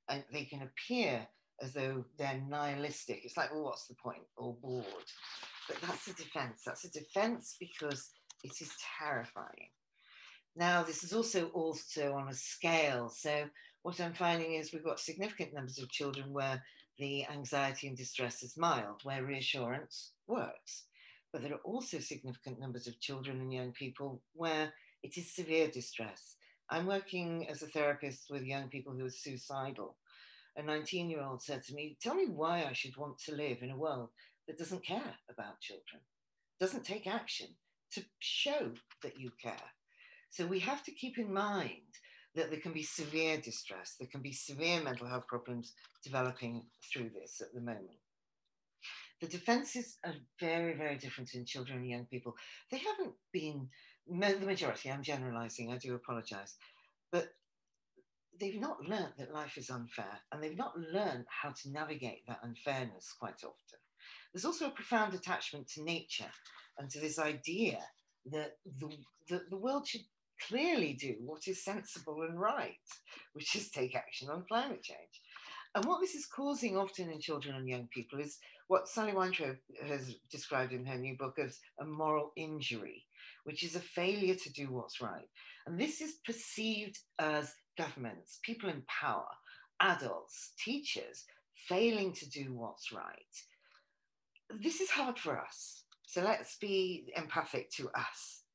and they can appear as though they're nihilistic. It's like, well, what's the point? Or bored. But that's a defense. That's a defense because it is terrifying. Now, this is also also on a scale. So what I'm finding is we've got significant numbers of children where the anxiety and distress is mild, where reassurance works. But there are also significant numbers of children and young people where it is severe distress. I'm working as a therapist with young people who are suicidal. A 19 year old said to me, Tell me why I should want to live in a world that doesn't care about children, doesn't take action to show that you care. So we have to keep in mind that there can be severe distress, there can be severe mental health problems developing through this at the moment. The defenses are very, very different in children and young people. They haven't been, the majority, I'm generalizing, I do apologize, but they've not learned that life is unfair and they've not learned how to navigate that unfairness quite often. There's also a profound attachment to nature and to this idea that the, the, the world should clearly do what is sensible and right, which is take action on climate change. And what this is causing often in children and young people is what Sally Weintrobe has described in her new book as a moral injury, which is a failure to do what's right. And this is perceived as governments, people in power, adults, teachers failing to do what's right. This is hard for us. So let's be empathic to us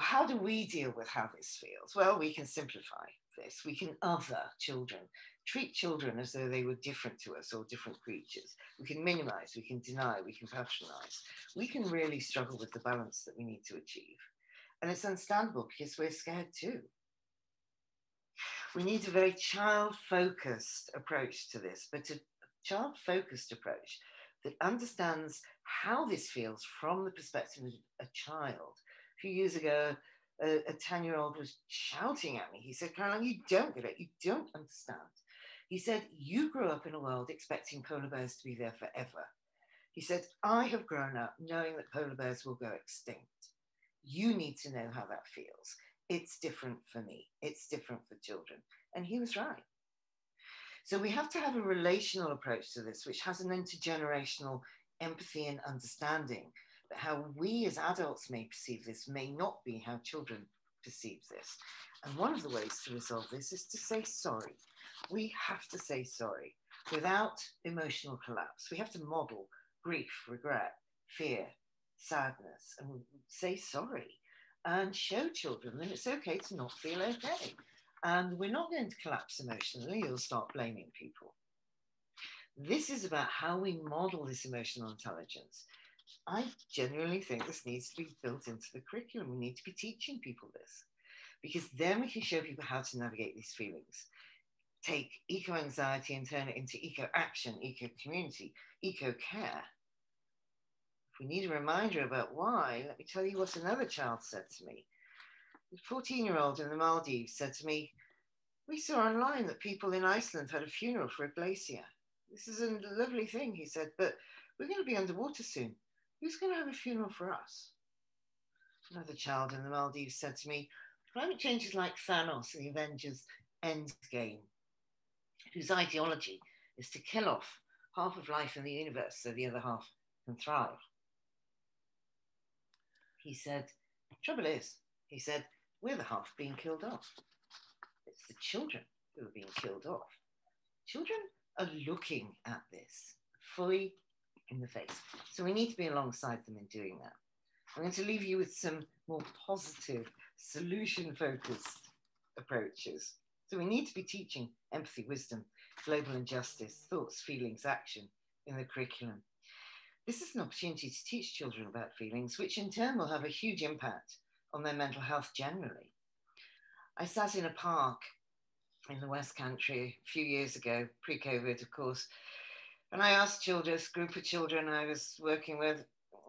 how do we deal with how this feels? Well, we can simplify this. We can other children, treat children as though they were different to us or different creatures. We can minimize, we can deny, we can patronize. We can really struggle with the balance that we need to achieve. And it's understandable because we're scared too. We need a very child focused approach to this, but a child focused approach that understands how this feels from the perspective of a child A few years ago, a 10 year old was shouting at me. He said, Caroline, you don't get it. You don't understand. He said, You grew up in a world expecting polar bears to be there forever. He said, I have grown up knowing that polar bears will go extinct. You need to know how that feels. It's different for me, it's different for children. And he was right. So we have to have a relational approach to this, which has an intergenerational empathy and understanding that how we as adults may perceive this may not be how children perceive this. And one of the ways to resolve this is to say sorry. We have to say sorry without emotional collapse. We have to model grief, regret, fear, sadness, and say sorry and show children that it's okay to not feel okay. And we're not going to collapse emotionally you'll start blaming people. This is about how we model this emotional intelligence I genuinely think this needs to be built into the curriculum. We need to be teaching people this because then we can show people how to navigate these feelings. Take eco anxiety and turn it into eco action, eco community, eco care. If we need a reminder about why, let me tell you what another child said to me. A 14 year old in the Maldives said to me, We saw online that people in Iceland had a funeral for a glacier. This is a lovely thing, he said, but we're going to be underwater soon. Who's going to have a funeral for us? Another child in the Maldives said to me, Climate change is like Thanos in the Avengers Endgame, whose ideology is to kill off half of life in the universe so the other half can thrive. He said, Trouble is, he said, we're the half being killed off. It's the children who are being killed off. Children are looking at this fully in the face. So we need to be alongside them in doing that. I'm going to leave you with some more positive, solution focused approaches. So we need to be teaching empathy, wisdom, global injustice, thoughts, feelings, action in the curriculum. This is an opportunity to teach children about feelings, which in turn will have a huge impact on their mental health generally. I sat in a park in the West Country a few years ago, pre COVID, of course, and I asked children, this group of children I was working with,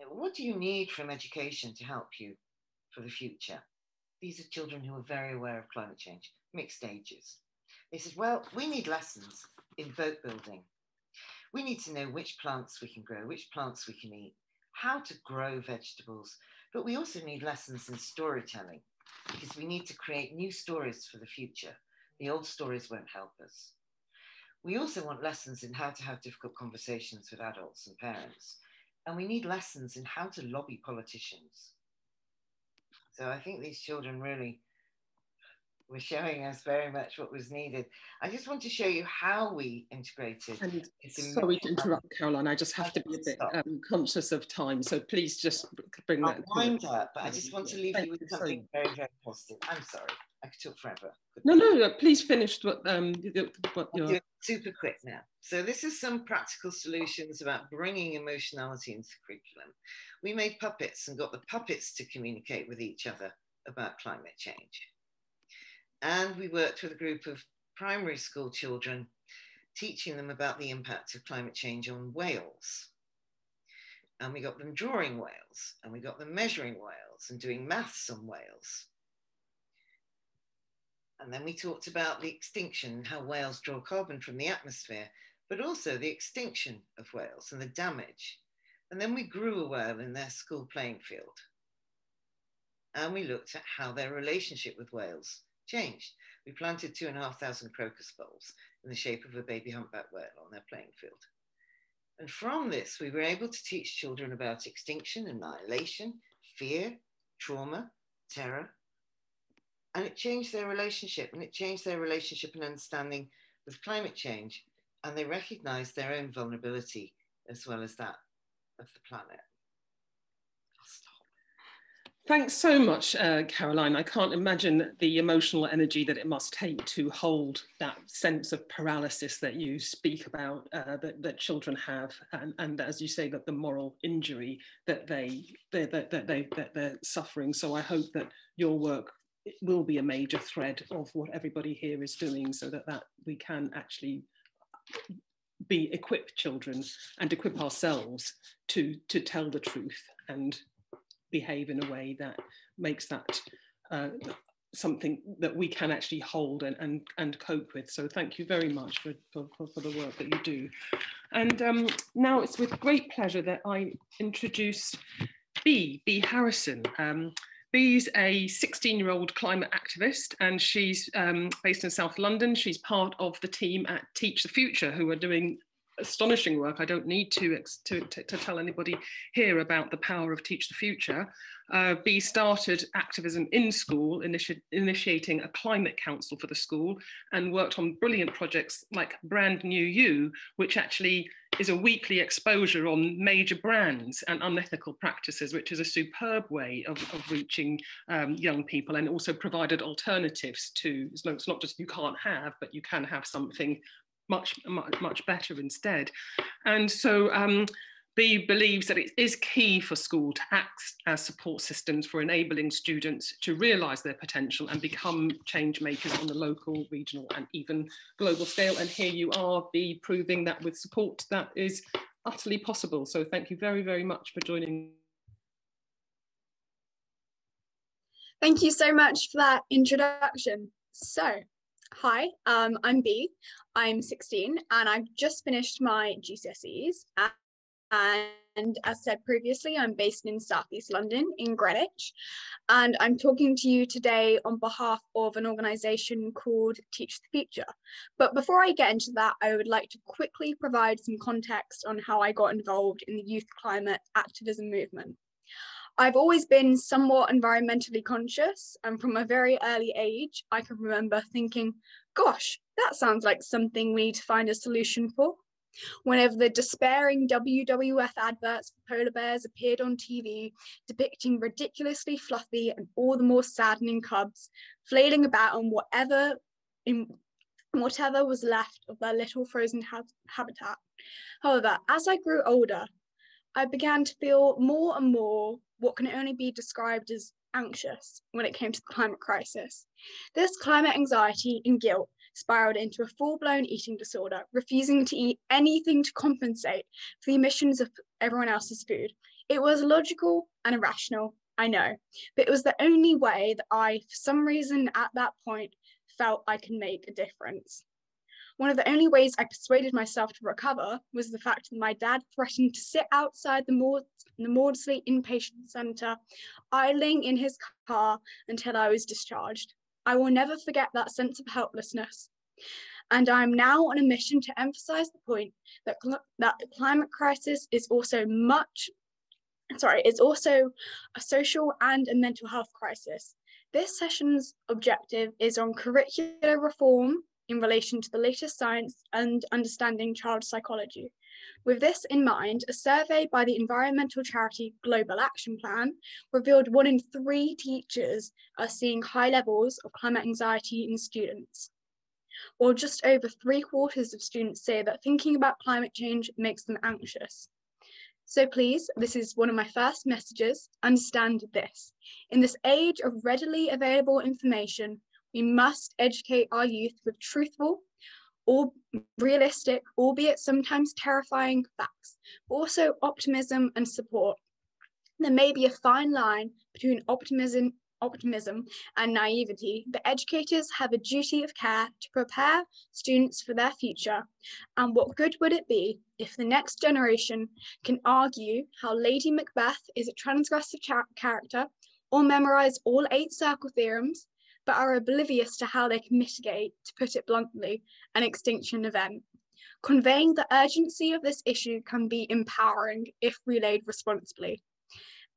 what do you need from education to help you for the future? These are children who are very aware of climate change, mixed ages. They said, well, we need lessons in boat building. We need to know which plants we can grow, which plants we can eat, how to grow vegetables, but we also need lessons in storytelling because we need to create new stories for the future. The old stories won't help us. We also want lessons in how to have difficult conversations with adults and parents. And we need lessons in how to lobby politicians. So I think these children really were showing us very much what was needed. I just want to show you how we integrated. And sorry to interrupt, Caroline. I just have to be a bit um, conscious of time, so please just bring I'll that. wind up, but I just want to leave you with something very, very positive. I'm sorry, I could talk forever. No, no, no, please finish what um what you're. Super quick now. So this is some practical solutions about bringing emotionality into the curriculum. We made puppets and got the puppets to communicate with each other about climate change. And we worked with a group of primary school children, teaching them about the impact of climate change on whales. And we got them drawing whales, and we got them measuring whales and doing maths on whales. And then we talked about the extinction, how whales draw carbon from the atmosphere, but also the extinction of whales and the damage. And then we grew a whale in their school playing field. And we looked at how their relationship with whales changed. We planted two and a half thousand crocus bulbs in the shape of a baby humpback whale on their playing field. And from this, we were able to teach children about extinction, annihilation, fear, trauma, terror. And it changed their relationship, and it changed their relationship and understanding with climate change. And they recognized their own vulnerability as well as that of the planet. Thanks so much, uh, Caroline. I can't imagine the emotional energy that it must take to hold that sense of paralysis that you speak about, uh, that, that children have, and, and as you say, that the moral injury that they, they, that, that, they, that they're suffering. So I hope that your work will be a major thread of what everybody here is doing so that, that we can actually be equip children and equip ourselves to, to tell the truth and behave in a way that makes that uh, something that we can actually hold and, and, and cope with. So thank you very much for, for, for the work that you do. And um, now it's with great pleasure that I introduce Bea, Bea Harrison. Um, Bea's a 16 year old climate activist and she's um, based in South London. She's part of the team at Teach the Future who are doing astonishing work. I don't need to, to, to, tell anybody here about the power of Teach the Future. Uh, Bea started activism in school, initi initiating a climate council for the school and worked on brilliant projects like Brand New You, which actually is a weekly exposure on major brands and unethical practices, which is a superb way of, of reaching um, young people and also provided alternatives to, it's not, it's not just you can't have, but you can have something much, much, much better instead. And so um, Bea believes that it is key for school to act as support systems for enabling students to realise their potential and become change makers on the local, regional and even global scale. And here you are, Bea, proving that with support that is utterly possible. So thank you very, very much for joining. Thank you so much for that introduction. So Hi, um, I'm Bea. I'm 16 and I've just finished my GCSEs. And as said previously, I'm based in Southeast London in Greenwich. And I'm talking to you today on behalf of an organisation called Teach the Future. But before I get into that, I would like to quickly provide some context on how I got involved in the youth climate activism movement. I've always been somewhat environmentally conscious, and from a very early age, I can remember thinking, gosh, that sounds like something we need to find a solution for. Whenever the despairing WWF adverts for polar bears appeared on TV, depicting ridiculously fluffy and all the more saddening cubs flailing about on whatever in whatever was left of their little frozen ha habitat. However, as I grew older, I began to feel more and more what can only be described as anxious when it came to the climate crisis. This climate anxiety and guilt spiraled into a full blown eating disorder, refusing to eat anything to compensate for the emissions of everyone else's food. It was logical and irrational, I know, but it was the only way that I, for some reason at that point, felt I could make a difference. One of the only ways I persuaded myself to recover was the fact that my dad threatened to sit outside the, Maud the Maudsley Inpatient Centre, idling in his car until I was discharged. I will never forget that sense of helplessness. And I'm now on a mission to emphasize the point that, that the climate crisis is also much, sorry, it's also a social and a mental health crisis. This session's objective is on curricular reform in relation to the latest science and understanding child psychology. With this in mind, a survey by the environmental charity Global Action Plan revealed one in three teachers are seeing high levels of climate anxiety in students. While just over three quarters of students say that thinking about climate change makes them anxious. So please, this is one of my first messages, understand this. In this age of readily available information, we must educate our youth with truthful or realistic, albeit sometimes terrifying facts, but also optimism and support. There may be a fine line between optimism, optimism and naivety, but educators have a duty of care to prepare students for their future. And what good would it be if the next generation can argue how Lady Macbeth is a transgressive character or memorize all eight circle theorems but are oblivious to how they can mitigate, to put it bluntly, an extinction event. Conveying the urgency of this issue can be empowering if relayed responsibly.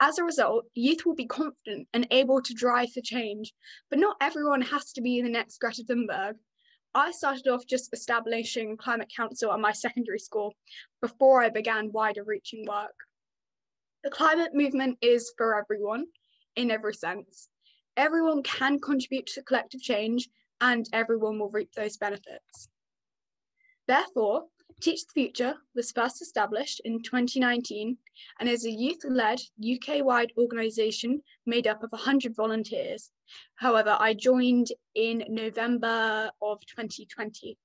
As a result, youth will be confident and able to drive for change, but not everyone has to be the next Greta Thunberg. I started off just establishing Climate Council at my secondary school before I began wider reaching work. The climate movement is for everyone in every sense. Everyone can contribute to collective change and everyone will reap those benefits. Therefore, Teach the Future was first established in 2019 and is a youth-led UK-wide organisation made up of 100 volunteers. However, I joined in November of 2020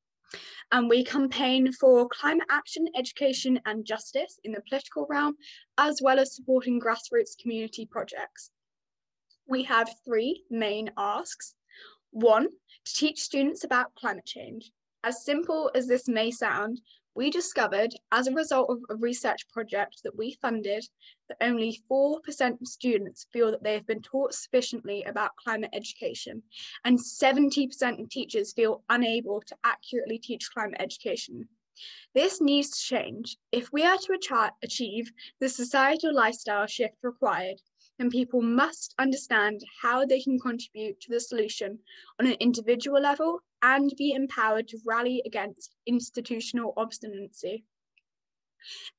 and we campaign for climate action, education and justice in the political realm, as well as supporting grassroots community projects we have three main asks. One, to teach students about climate change. As simple as this may sound, we discovered as a result of a research project that we funded that only 4% of students feel that they have been taught sufficiently about climate education, and 70% of teachers feel unable to accurately teach climate education. This needs to change. If we are to achieve the societal lifestyle shift required, and people must understand how they can contribute to the solution on an individual level and be empowered to rally against institutional obstinacy.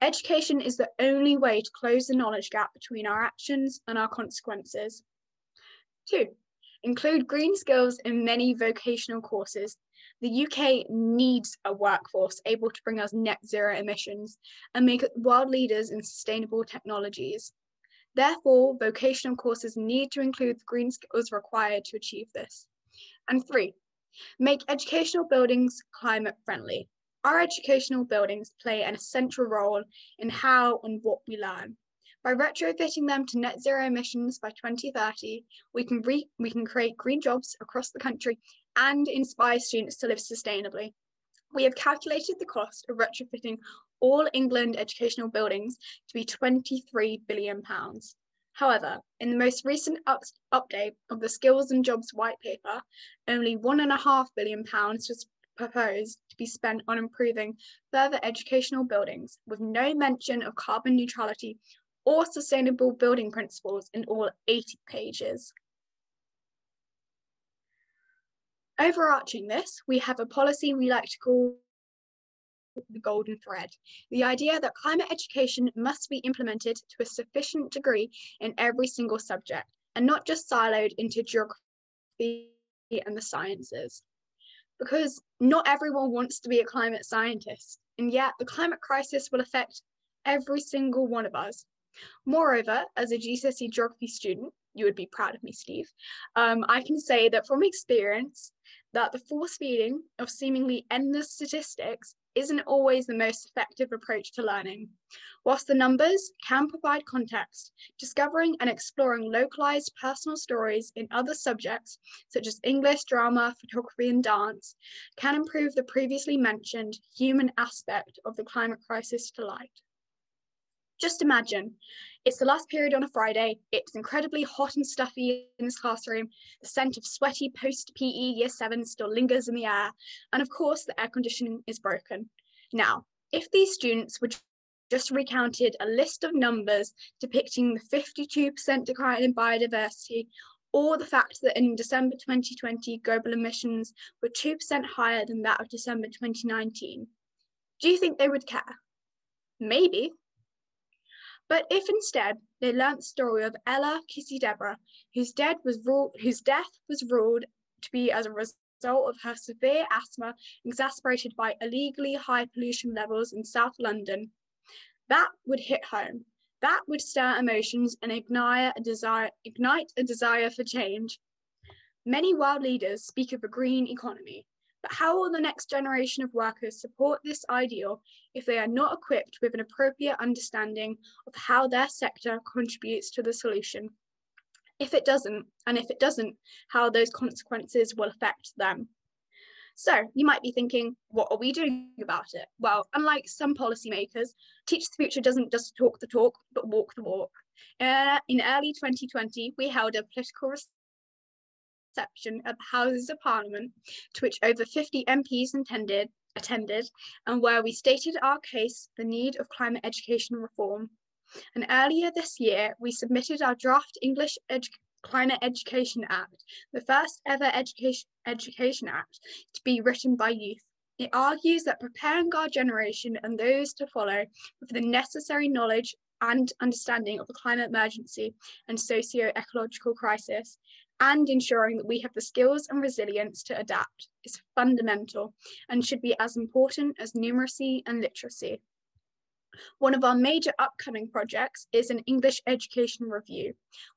Education is the only way to close the knowledge gap between our actions and our consequences. Two, include green skills in many vocational courses. The UK needs a workforce able to bring us net zero emissions and make world leaders in sustainable technologies. Therefore, vocational courses need to include the green skills required to achieve this. And three, make educational buildings climate friendly. Our educational buildings play an essential role in how and what we learn. By retrofitting them to net zero emissions by 2030, we can, we can create green jobs across the country and inspire students to live sustainably. We have calculated the cost of retrofitting all England educational buildings to be £23 billion. However, in the most recent up update of the Skills and Jobs White Paper, only £1.5 billion was proposed to be spent on improving further educational buildings, with no mention of carbon neutrality or sustainable building principles in all 80 pages. Overarching this, we have a policy we like to call the golden thread the idea that climate education must be implemented to a sufficient degree in every single subject and not just siloed into geography and the sciences. Because not everyone wants to be a climate scientist, and yet the climate crisis will affect every single one of us. Moreover, as a GCSE geography student, you would be proud of me, Steve, um, I can say that from experience, that the force feeding of seemingly endless statistics isn't always the most effective approach to learning. Whilst the numbers can provide context, discovering and exploring localized personal stories in other subjects, such as English, drama, photography, and dance, can improve the previously mentioned human aspect of the climate crisis to light. Just imagine, it's the last period on a Friday, it's incredibly hot and stuffy in this classroom, the scent of sweaty post-PE year seven still lingers in the air, and of course the air conditioning is broken. Now, if these students would just recounted a list of numbers depicting the 52% decline in biodiversity or the fact that in December 2020, global emissions were 2% higher than that of December 2019. Do you think they would care? Maybe, but if instead they learnt the story of Ella Kissi-Debrah, whose, dead was ruled, whose death was ruled to be as a result of her severe asthma exacerbated by illegally high pollution levels in South London, that would hit home. That would stir emotions and ignite a desire, ignite a desire for change. Many world leaders speak of a green economy, but how will the next generation of workers support this ideal if they are not equipped with an appropriate understanding of how their sector contributes to the solution? If it doesn't, and if it doesn't, how those consequences will affect them. So you might be thinking, what are we doing about it? Well, unlike some policymakers, Teach the Future doesn't just talk the talk, but walk the walk. Uh, in early 2020, we held a political reception at the Houses of Parliament, to which over 50 MPs attended, and where we stated our case the need of climate education reform. And earlier this year, we submitted our draft English Edu Climate Education Act, the first ever education, education act to be written by youth. It argues that preparing our generation and those to follow with the necessary knowledge and understanding of the climate emergency and socio-ecological crisis and ensuring that we have the skills and resilience to adapt is fundamental and should be as important as numeracy and literacy. One of our major upcoming projects is an English education review.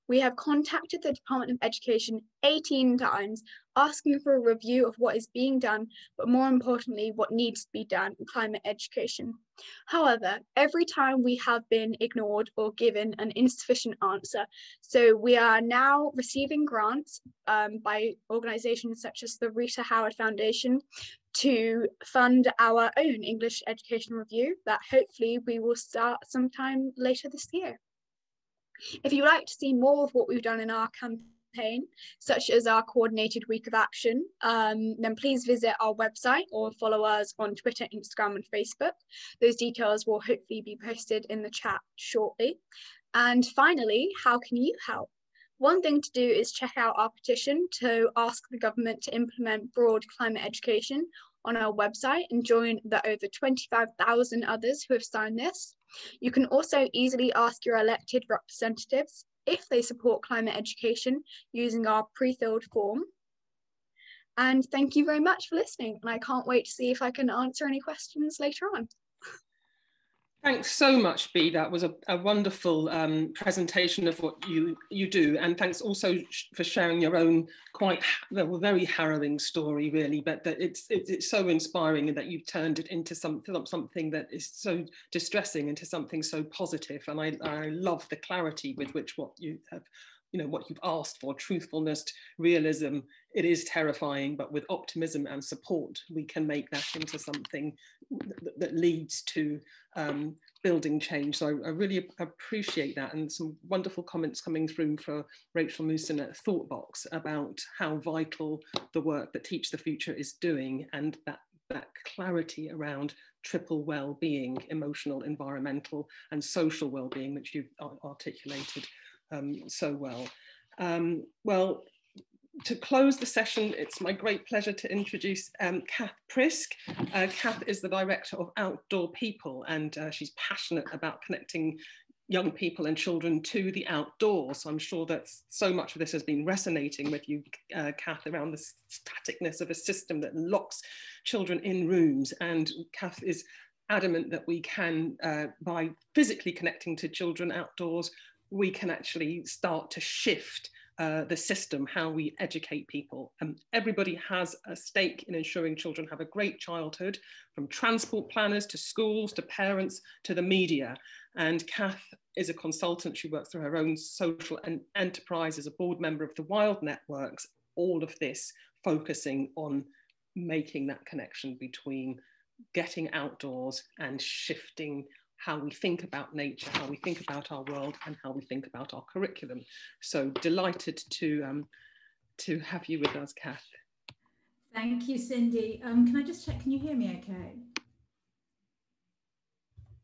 We have contacted the Department of Education 18 times asking for a review of what is being done, but more importantly, what needs to be done in climate education. However, every time we have been ignored or given an insufficient answer. So we are now receiving grants um, by organizations such as the Rita Howard Foundation to fund our own English education review that hopefully we will start sometime later this year. If you'd like to see more of what we've done in our campaign, such as our coordinated week of action, um, then please visit our website or follow us on Twitter, Instagram, and Facebook. Those details will hopefully be posted in the chat shortly. And finally, how can you help? One thing to do is check out our petition to ask the government to implement broad climate education on our website and join the over 25,000 others who have signed this. You can also easily ask your elected representatives if they support climate education using our pre-filled form. And thank you very much for listening. And I can't wait to see if I can answer any questions later on. Thanks so much, Bea. That was a, a wonderful um, presentation of what you, you do. And thanks also for sharing your own quite well, very harrowing story, really, but that it's, it's, it's so inspiring that you've turned it into something, something that is so distressing into something so positive. And I, I love the clarity with which what you have you know what you've asked for truthfulness realism it is terrifying but with optimism and support we can make that into something that, that leads to um, building change. So I, I, really appreciate that and some wonderful comments coming through for Rachel Musson at Thoughtbox about how vital the work that Teach the Future is doing and that that clarity around triple well-being emotional environmental and social well-being which you've articulated um, so well. Um, well, to close the session, it's my great pleasure to introduce um, Cath Prisk. Uh, Cath is the director of Outdoor People and uh, she's passionate about connecting young people and children to the outdoors. So I'm sure that so much of this has been resonating with you, uh, Cath, around the staticness of a system that locks children in rooms. And Cath is adamant that we can, uh, by physically connecting to children outdoors, we can actually start to shift uh, the system, how we educate people. Um, everybody has a stake in ensuring children have a great childhood, from transport planners to schools to parents to the media. And Cath is a consultant. She works through her own social and enterprise as a board member of the Wild Networks. All of this focusing on making that connection between getting outdoors and shifting how we think about nature, how we think about our world, and how we think about our curriculum. So delighted to um, to have you with us, Cath. Thank you, Cindy. Um, can I just check? Can you hear me? Okay.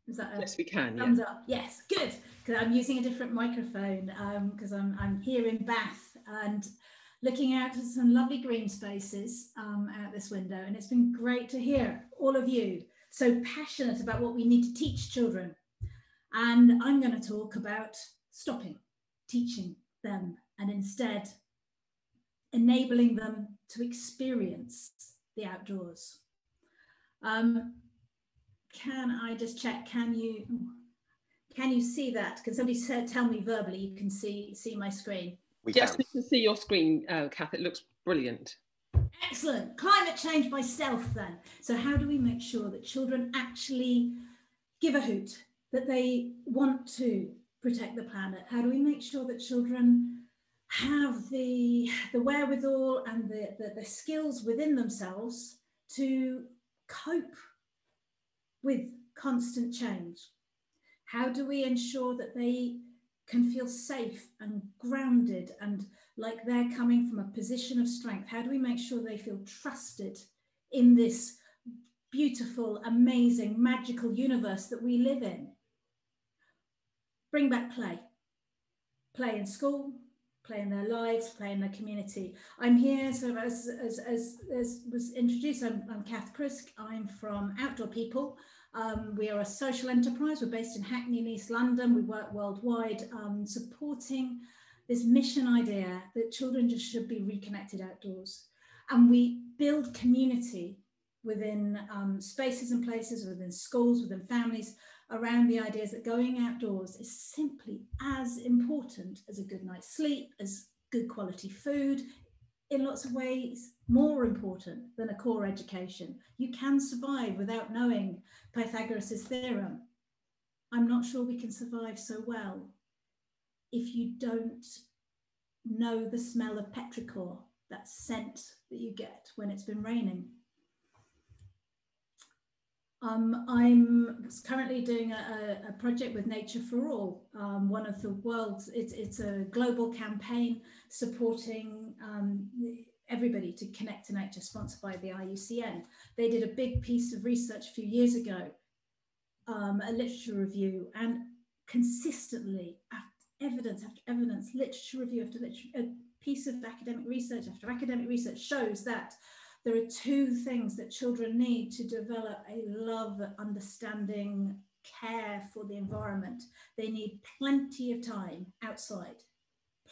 Is that yes, we can. Thumbs yeah. up. Yes, good. Because I'm using a different microphone because um, I'm I'm here in Bath and looking out at some lovely green spaces um, out this window, and it's been great to hear all of you so passionate about what we need to teach children. And I'm going to talk about stopping teaching them and instead enabling them to experience the outdoors. Um, can I just check? Can you can you see that? Can somebody say, tell me verbally you can see see my screen? We yes, can. we can see your screen, uh, Cath. It looks brilliant. Excellent. Climate change stealth, then. So, how do we make sure that children actually give a hoot, that they want to protect the planet? How do we make sure that children have the, the wherewithal and the, the, the skills within themselves to cope with constant change? How do we ensure that they can feel safe and grounded and like they're coming from a position of strength? How do we make sure they feel trusted in this beautiful, amazing, magical universe that we live in? Bring back play. Play in school, play in their lives, play in their community. I'm here, so as, as, as, as was introduced, I'm, I'm Cath Prisk. I'm from Outdoor People. Um, we are a social enterprise. We're based in Hackney in East London. We work worldwide, um, supporting this mission idea that children just should be reconnected outdoors. And we build community within um, spaces and places, within schools, within families, around the ideas that going outdoors is simply as important as a good night's sleep, as good quality food, in lots of ways more important than a core education. You can survive without knowing Pythagoras' theorem. I'm not sure we can survive so well if you don't know the smell of petrichor, that scent that you get when it's been raining. Um, I'm currently doing a, a, project with Nature for All, um, one of the world's, it's, it's a global campaign supporting um, everybody to connect to nature, sponsored by the IUCN. They did a big piece of research a few years ago, um, a literature review, and consistently, evidence after evidence, literature review after literature, a piece of academic research after academic research shows that there are two things that children need to develop a love, understanding, care for the environment. They need plenty of time outside,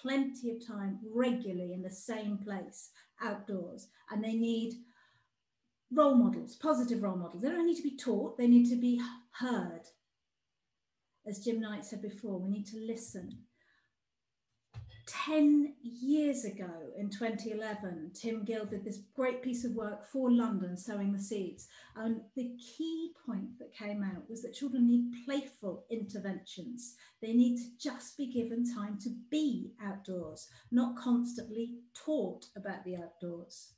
plenty of time regularly in the same place outdoors, and they need role models, positive role models. They don't need to be taught, they need to be heard. As Jim Knight said before, we need to listen 10 years ago in 2011, Tim Gill did this great piece of work for London, Sowing the Seeds. And the key point that came out was that children need playful interventions. They need to just be given time to be outdoors, not constantly taught about the outdoors.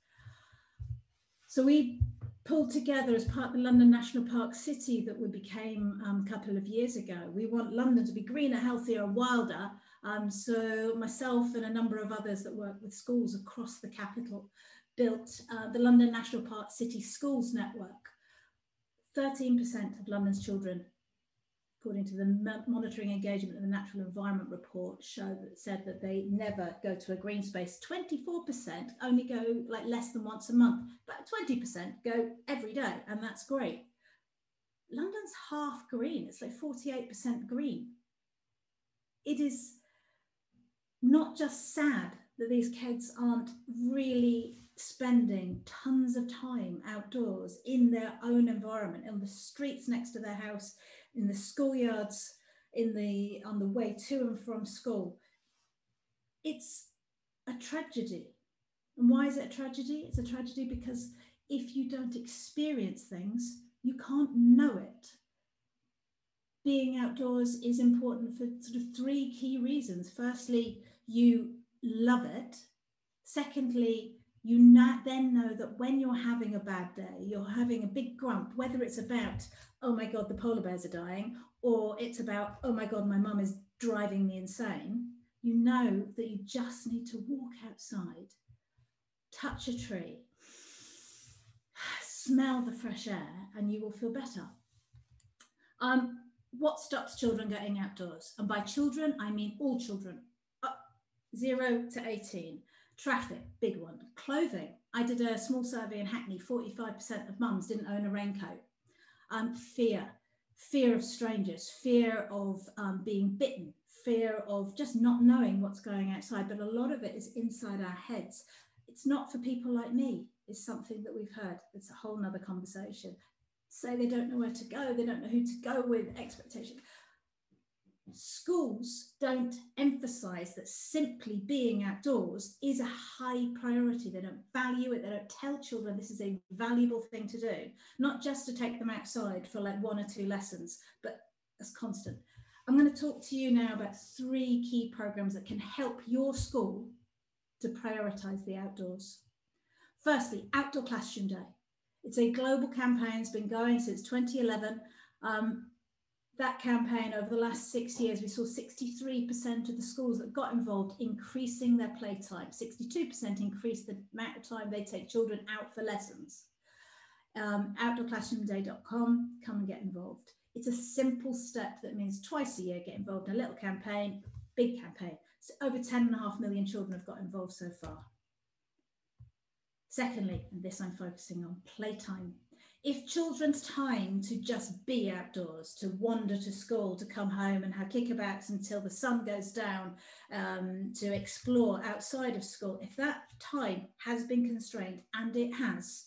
So we pulled together as part of the London National Park City that we became um, a couple of years ago. We want London to be greener, healthier, wilder, um, so myself and a number of others that work with schools across the capital built uh, the London National Park City Schools Network. 13% of London's children according to the monitoring engagement and the natural environment report show that said that they never go to a green space. 24% only go like less than once a month but 20% go every day and that's great. London's half green. It's like 48% green. It is not just sad that these kids aren't really spending tons of time outdoors in their own environment on the streets next to their house in the schoolyards, in the on the way to and from school. It's a tragedy. And why is it a tragedy? It's a tragedy because if you don't experience things, you can't know it. Being outdoors is important for sort of three key reasons. Firstly, you love it. Secondly, you then know that when you're having a bad day, you're having a big grump, whether it's about, oh my God, the polar bears are dying, or it's about, oh my God, my mum is driving me insane, you know that you just need to walk outside, touch a tree, smell the fresh air, and you will feel better. Um, what stops children getting outdoors? And by children, I mean all children, up zero to 18 Traffic, big one. Clothing. I did a small survey in Hackney. 45% of mums didn't own a raincoat. Um, fear, fear of strangers, fear of um, being bitten, fear of just not knowing what's going outside. But a lot of it is inside our heads. It's not for people like me. It's something that we've heard. It's a whole nother conversation. Say they don't know where to go. They don't know who to go with. Expectation schools don't emphasize that simply being outdoors is a high priority. They don't value it. They don't tell children this is a valuable thing to do, not just to take them outside for like one or two lessons, but as constant. I'm going to talk to you now about three key programs that can help your school to prioritize the outdoors. Firstly, Outdoor Classroom Day. It's a global campaign, it's been going since 2011. Um, that campaign over the last six years, we saw 63% of the schools that got involved increasing their playtime. 62% increased the amount of time they take children out for lessons. Um, outdoorclassroomday.com, come and get involved. It's a simple step that means twice a year get involved in a little campaign, big campaign. So over 10.5 million children have got involved so far. Secondly, and this I'm focusing on, playtime if children's time to just be outdoors, to wander to school, to come home and have kickabouts until the sun goes down, um, to explore outside of school, if that time has been constrained, and it has,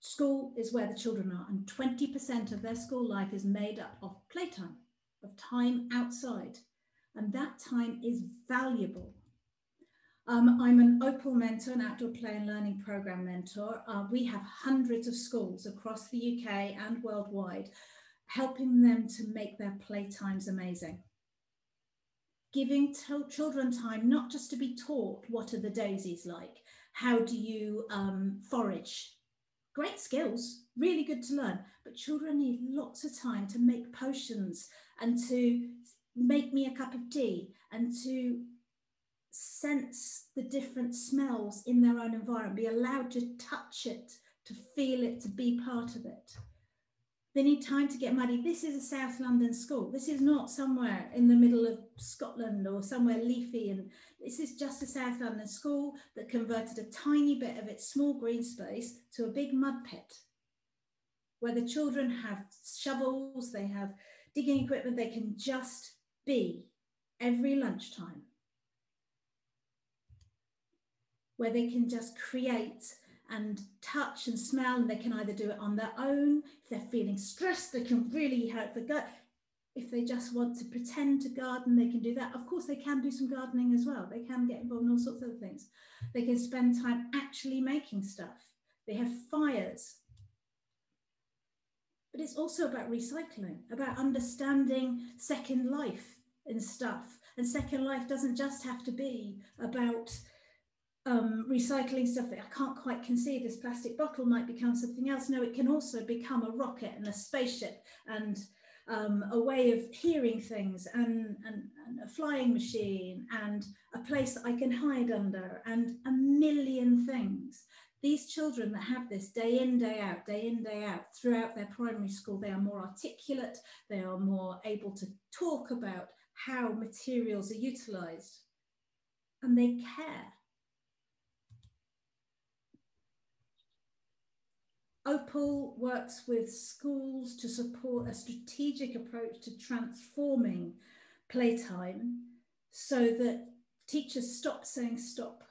school is where the children are, and 20% of their school life is made up of playtime, of time outside. And that time is valuable. Um, I'm an OPAL mentor, an outdoor play and learning program mentor. Uh, we have hundreds of schools across the UK and worldwide, helping them to make their playtimes amazing. Giving children time not just to be taught what are the daisies like, how do you um, forage, great skills, really good to learn, but children need lots of time to make potions and to make me a cup of tea and to sense the different smells in their own environment, be allowed to touch it, to feel it, to be part of it. They need time to get muddy. This is a South London school. This is not somewhere in the middle of Scotland or somewhere leafy. And this is just a South London school that converted a tiny bit of its small green space to a big mud pit where the children have shovels, they have digging equipment, they can just be every lunchtime where they can just create and touch and smell, and they can either do it on their own. If they're feeling stressed, they can really help the gut. If they just want to pretend to garden, they can do that. Of course, they can do some gardening as well. They can get involved in all sorts of other things. They can spend time actually making stuff. They have fires. But it's also about recycling, about understanding second life in stuff. And second life doesn't just have to be about um, recycling stuff that I can't quite conceive this plastic bottle might become something else. No, it can also become a rocket and a spaceship and um, a way of hearing things and, and, and, a flying machine and a place that I can hide under and a million things. these children that have this day in, day out, day in, day out throughout their primary school, they are more articulate, they are more able to talk about how materials are utilized, and they care. Opal works with schools to support a strategic approach to transforming playtime so that teachers stop saying stop,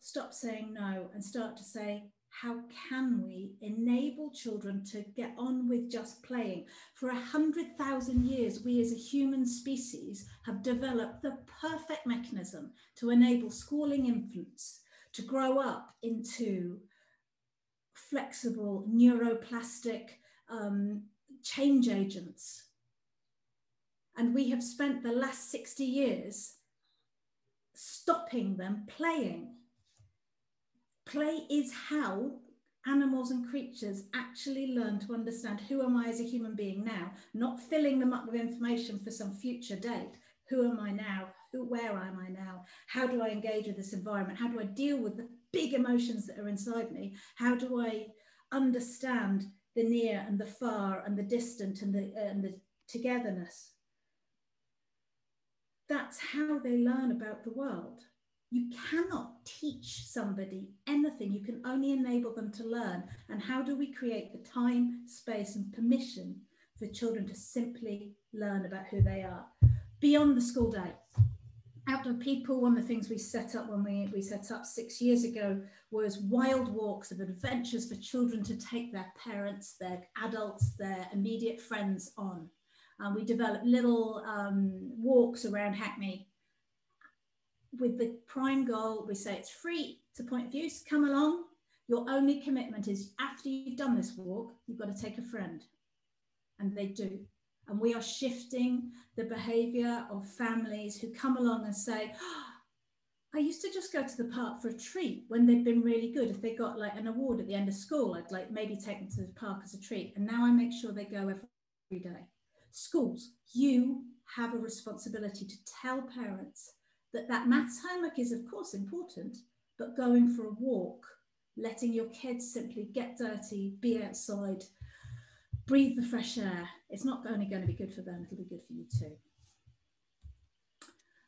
stop saying no, and start to say, how can we enable children to get on with just playing? For a hundred thousand years, we as a human species have developed the perfect mechanism to enable schooling infants to grow up into flexible, neuroplastic um, change agents. And we have spent the last 60 years stopping them playing. Play is how animals and creatures actually learn to understand who am I as a human being now, not filling them up with information for some future date. Who am I now? Who, where am I now? How do I engage with this environment? How do I deal with the big emotions that are inside me? How do I understand the near and the far and the distant and the, uh, and the togetherness? That's how they learn about the world. You cannot teach somebody anything. You can only enable them to learn. And how do we create the time, space, and permission for children to simply learn about who they are beyond the school day? Outdoor People, one of the things we set up when we, we set up six years ago was wild walks of adventures for children to take their parents, their adults, their immediate friends on. And we developed little um, walks around Hackney with the prime goal, we say it's free to point of use, come along. Your only commitment is after you've done this walk, you've got to take a friend. And they do. And we are shifting the behavior of families who come along and say, oh, I used to just go to the park for a treat when they've been really good. If they got like an award at the end of school, I'd like maybe take them to the park as a treat. And now I make sure they go every day. Schools, you have a responsibility to tell parents that that maths homework is of course important, but going for a walk, letting your kids simply get dirty, be outside, breathe the fresh air, it's not only going to be good for them, it'll be good for you too.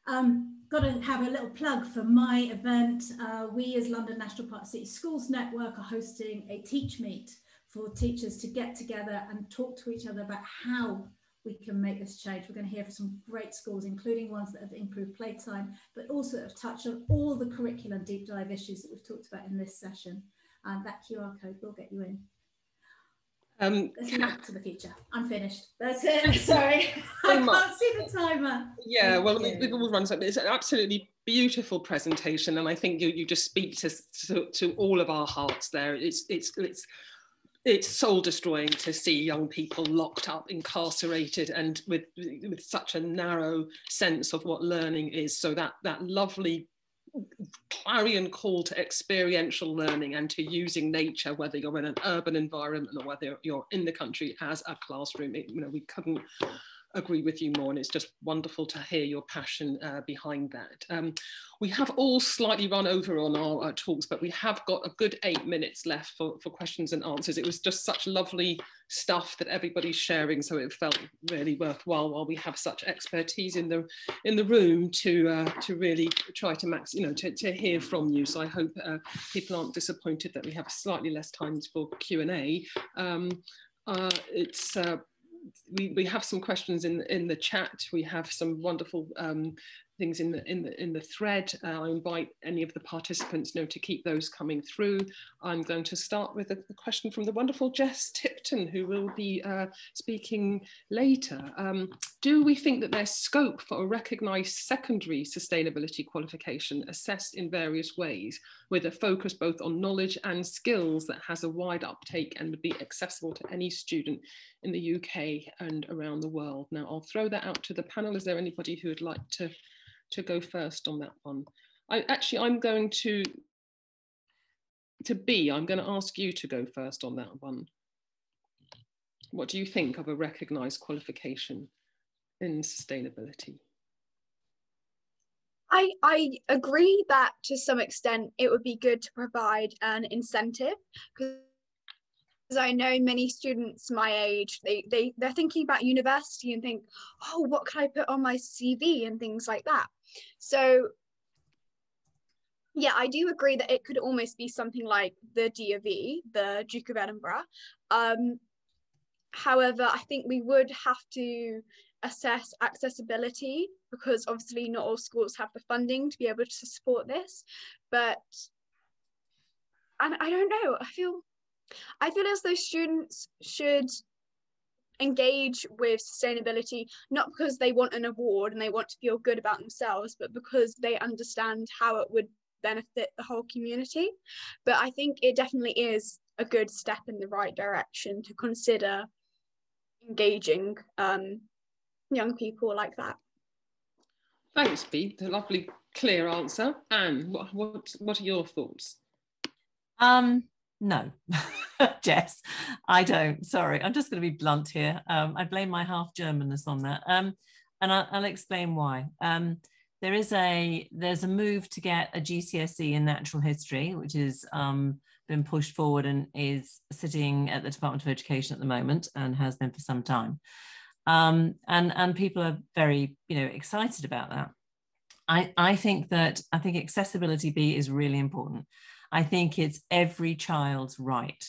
Um, got to have a little plug for my event. Uh, we as London National Park City Schools Network are hosting a teach meet for teachers to get together and talk to each other about how we can make this change. We're going to hear from some great schools, including ones that have improved playtime, but also have touched on all the curriculum deep dive issues that we've talked about in this session. And that QR code will get you in. Um, Let's to the future. I'm finished. That's it. Sorry, I can't see the timer. Yeah, well, we, we've all run something. It's an absolutely beautiful presentation, and I think you you just speak to, to to all of our hearts there. It's it's it's it's soul destroying to see young people locked up, incarcerated, and with with such a narrow sense of what learning is. So that that lovely clarion call to experiential learning and to using nature, whether you're in an urban environment or whether you're in the country as a classroom. It, you know, we couldn't agree with you more and it's just wonderful to hear your passion uh, behind that. Um, we have all slightly run over on our, our, talks, but we have got a good eight minutes left for, for questions and answers. It was just such lovely stuff that everybody's sharing, so it felt really worthwhile while we have such expertise in the in the room to uh, to really try to max, you know, to, to hear from you. So I hope uh, people aren't disappointed that we have slightly less time for Q&A. Um, uh, it's uh, we, we have some questions in in the chat. We have some wonderful um, things in the in the in the thread. Uh, I invite any of the participants know to keep those coming through. I'm going to start with a, a question from the wonderful Jess Tipton, who will be uh, speaking later. Um, do we think that there's scope for a recognised secondary sustainability qualification assessed in various ways, with a focus both on knowledge and skills that has a wide uptake and would be accessible to any student in the UK and around the world? Now, I'll throw that out to the panel. Is there anybody who would like to to go first on that one. I actually, I'm going to, to Bea, I'm going to ask you to go first on that one. What do you think of a recognised qualification in sustainability? I, I agree that to some extent it would be good to provide an incentive because I know many students my age, they, they, they're thinking about university and think, oh, what can I put on my CV and things like that. So yeah, I do agree that it could almost be something like the D of E, the Duke of Edinburgh. Um, however, I think we would have to assess accessibility because obviously not all schools have the funding to be able to support this. But and I don't know, I feel I feel as though students should engage with sustainability not because they want an award and they want to feel good about themselves, but because they understand how it would benefit the whole community. But I think it definitely is a good step in the right direction to consider engaging um, young people like that. Thanks, Pete. A lovely, clear answer. Ann, what, what, what are your thoughts? Um, no, Jess, I don't. Sorry, I'm just going to be blunt here. Um, I blame my half Germanness on that. Um, and I'll, I'll explain why. Um, there is a there's a move to get a GCSE in natural history, which has um, been pushed forward and is sitting at the Department of Education at the moment and has been for some time. Um, and and people are very you know excited about that. I I think that I think accessibility Bea is really important. I think it's every child's right.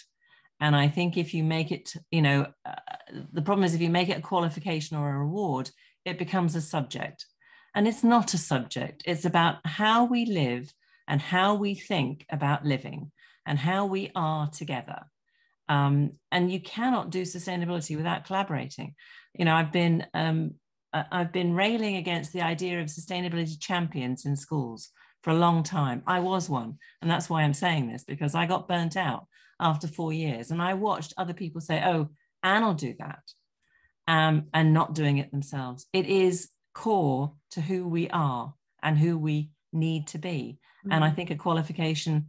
And I think if you make it, you know, uh, the problem is if you make it a qualification or a reward, it becomes a subject. And it's not a subject, it's about how we live and how we think about living and how we are together. Um, and you cannot do sustainability without collaborating. You know, I've been um, I've been railing against the idea of sustainability champions in schools for a long time. I was one, and that's why I'm saying this because I got burnt out after four years, and I watched other people say, "Oh, Ann will do that," um, and not doing it themselves. It is core to who we are and who we need to be. Mm-hmm. And I mm. think a qualification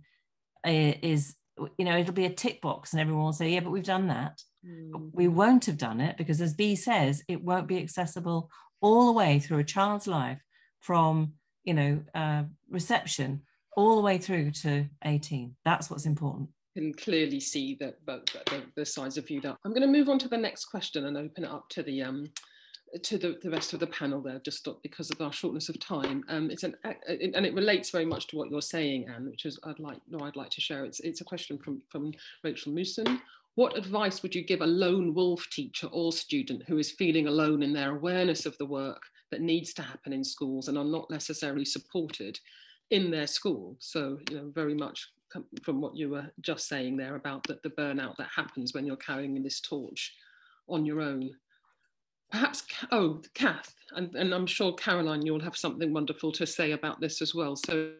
is, you know, it'll be a tick box and everyone will say, yeah, but we've done that. Mm-hmm. We won't have done it because, as Bea says, it won't be accessible all the way through a child's life from, you know, uh, reception all the way through to 18. That's what's important can clearly see that the, the, the sides of you up. I'm going to move on to the next question and open it up to the um, to the, the rest of the panel there, just because of our shortness of time. Um, it's an, and it relates very much to what you're saying, Ann, which is I'd like, no, I'd like to share. It's, it's a question from, from Rachel Musson. What advice would you give a lone wolf teacher or student who is feeling alone in their awareness of the work that needs to happen in schools and are not necessarily supported in their school? So, you know, very much from what you were just saying there about the, the burnout that happens when you're carrying this torch on your own perhaps, oh, Cath, and, and I'm sure Caroline, you'll have something wonderful to say about this as well. So.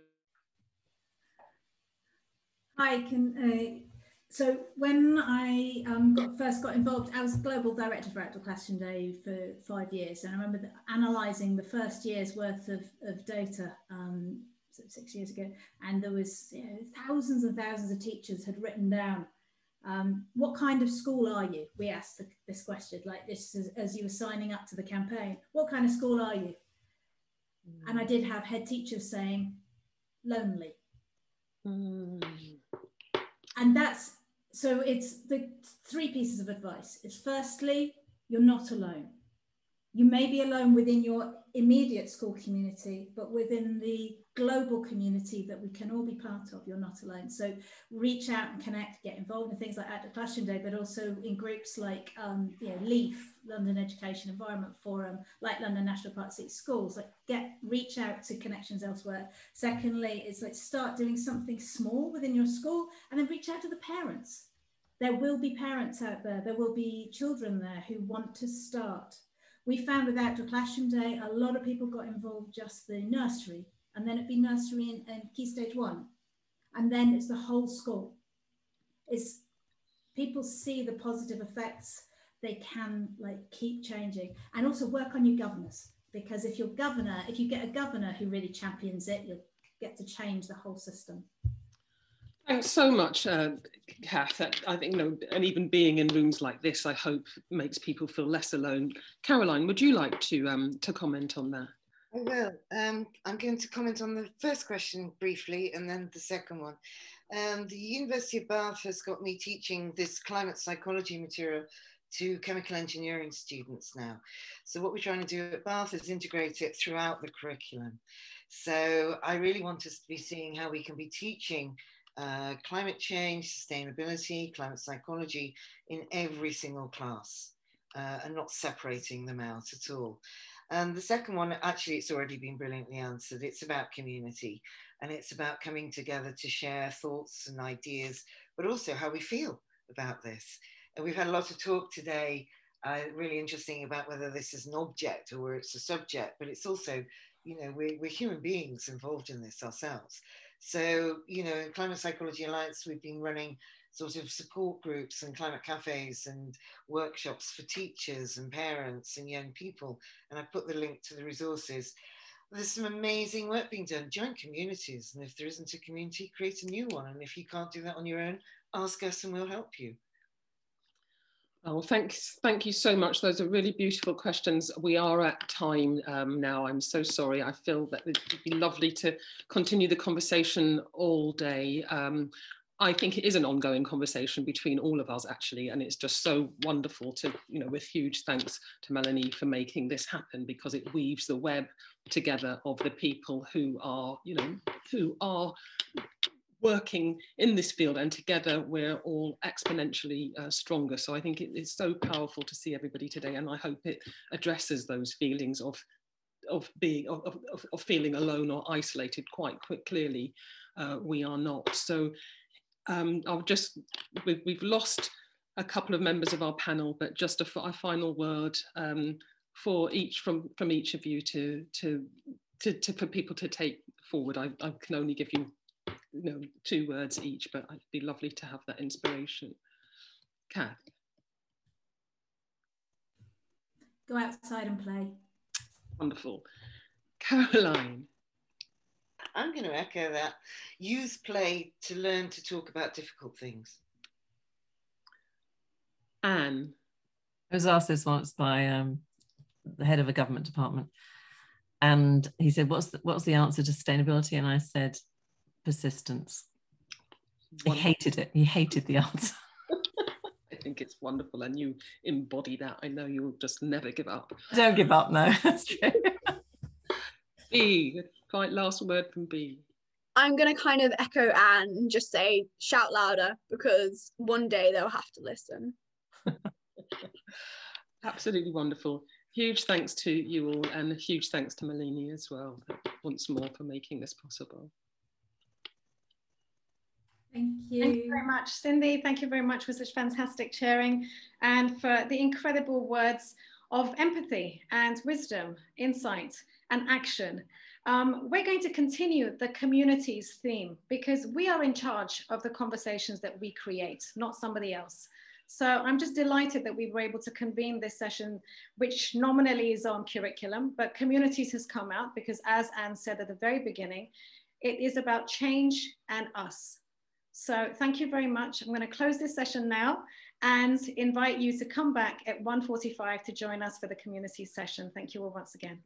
I can, uh, so when I um, got, first got involved, I was global director for Outdoor Classroom Day for five years. And I remember analysing the first year's worth of, of data um, six years ago. And there was you know, thousands and thousands of teachers had written down um, what kind of school are you? We asked the, this question like this as, as, you were signing up to the campaign. What kind of school are you? Mm. And I did have head teachers saying, lonely. Mm. And that's so it's the three pieces of advice. It's firstly, you're not alone. You may be alone within your immediate school community, but within the global community that we can all be part of, you're not alone. So reach out and connect, get involved in things like Outdoor Classroom Day, but also in groups like um, you know, LEAF, London Education Environment Forum, like London National Park City Schools. Like get reach out to connections elsewhere. Secondly, is like start doing something small within your school, and then reach out to the parents. There will be parents out there. There will be children there who want to start we found with Outdoor Classroom Day, a lot of people got involved just the nursery, and then it'd be nursery and, key stage one. And then it's the whole school. It's people see the positive effects, they can like keep changing and also work on your governors. Because if your governor, if you get a governor who really champions it, you'll get to change the whole system. Thanks so much, uh, Cath. I think, you know, and even being in rooms like this, I hope makes people feel less alone. Caroline, would you like to um, to comment on that? I will. Um, I'm going to comment on the first question briefly and then the second one. Um, the University of Bath has got me teaching this climate psychology material to chemical engineering students now. So what we're trying to do at Bath is integrate it throughout the curriculum. So I really want us to be seeing how we can be teaching uh, climate change, sustainability, climate psychology in every single class uh, and not separating them out at all. And the second one, actually, it's already been brilliantly answered. It's about community and it's about coming together to share thoughts and ideas, but also how we feel about this. And we've had a lot of talk today, uh, really interesting about whether this is an object or it's a subject, but it's also, you know, we're, we're human beings involved in this ourselves. So, you know, in Climate Psychology Alliance, we've been running sort of support groups and climate cafes and workshops for teachers and parents and young people. And I put the link to the resources. There's some amazing work being done, Join communities. And if there isn't a community, create a new one. And if you can't do that on your own, ask us and we'll help you. Oh, thanks. Thank you so much. Those are really beautiful questions. We are at time um, now. I'm so sorry. I feel that it would be lovely to continue the conversation all day. Um, I think it is an ongoing conversation between all of us actually, and it's just so wonderful to, you know, with huge thanks to Malini for making this happen because it weaves the web together of the people who are, you know, who are working in this field and together we're all exponentially uh, stronger. So I think it, it's so powerful to see everybody today and I hope it addresses those feelings of of being of, of, of feeling alone or isolated quite clearly uh, we are not so um, I'll just we've, we've lost a couple of members of our panel but just a, a final word um, for each from from each of you to to to, to for people to take forward I, I can only give you you know, two words each, but it'd be lovely to have that inspiration. Cath. Go outside and play. Wonderful. Caroline. I'm going to echo that. Use play to learn to talk about difficult things. Ann. I was asked this once by um, the head of a government department, and he said, "What's the, what's the answer to sustainability?" And I said, persistence. Wonderful. He hated it. He hated the answer. I think it's wonderful, and you embody that. I know you'll just never give up. Don't give up, no, that's true. Bea, quite last word from Bea. I'm going to kind of echo Ann and just say shout louder because one day they'll have to listen. Absolutely wonderful. Huge thanks to you all and a huge thanks to Malini as well once more for making this possible. Thank you. Thank you very much, Cindy. Thank you very much for such fantastic sharing and for the incredible words of empathy and wisdom, insight and action. Um, we're going to continue the communities theme because we are in charge of the conversations that we create, not somebody else. So I'm just delighted that we were able to convene this session, which nominally is on curriculum, but communities has come out because as Ann said at the very beginning, it is about change and us. So thank you very much. I'm going to close this session now and invite you to come back at 1.45 to join us for the community session. Thank you all once again.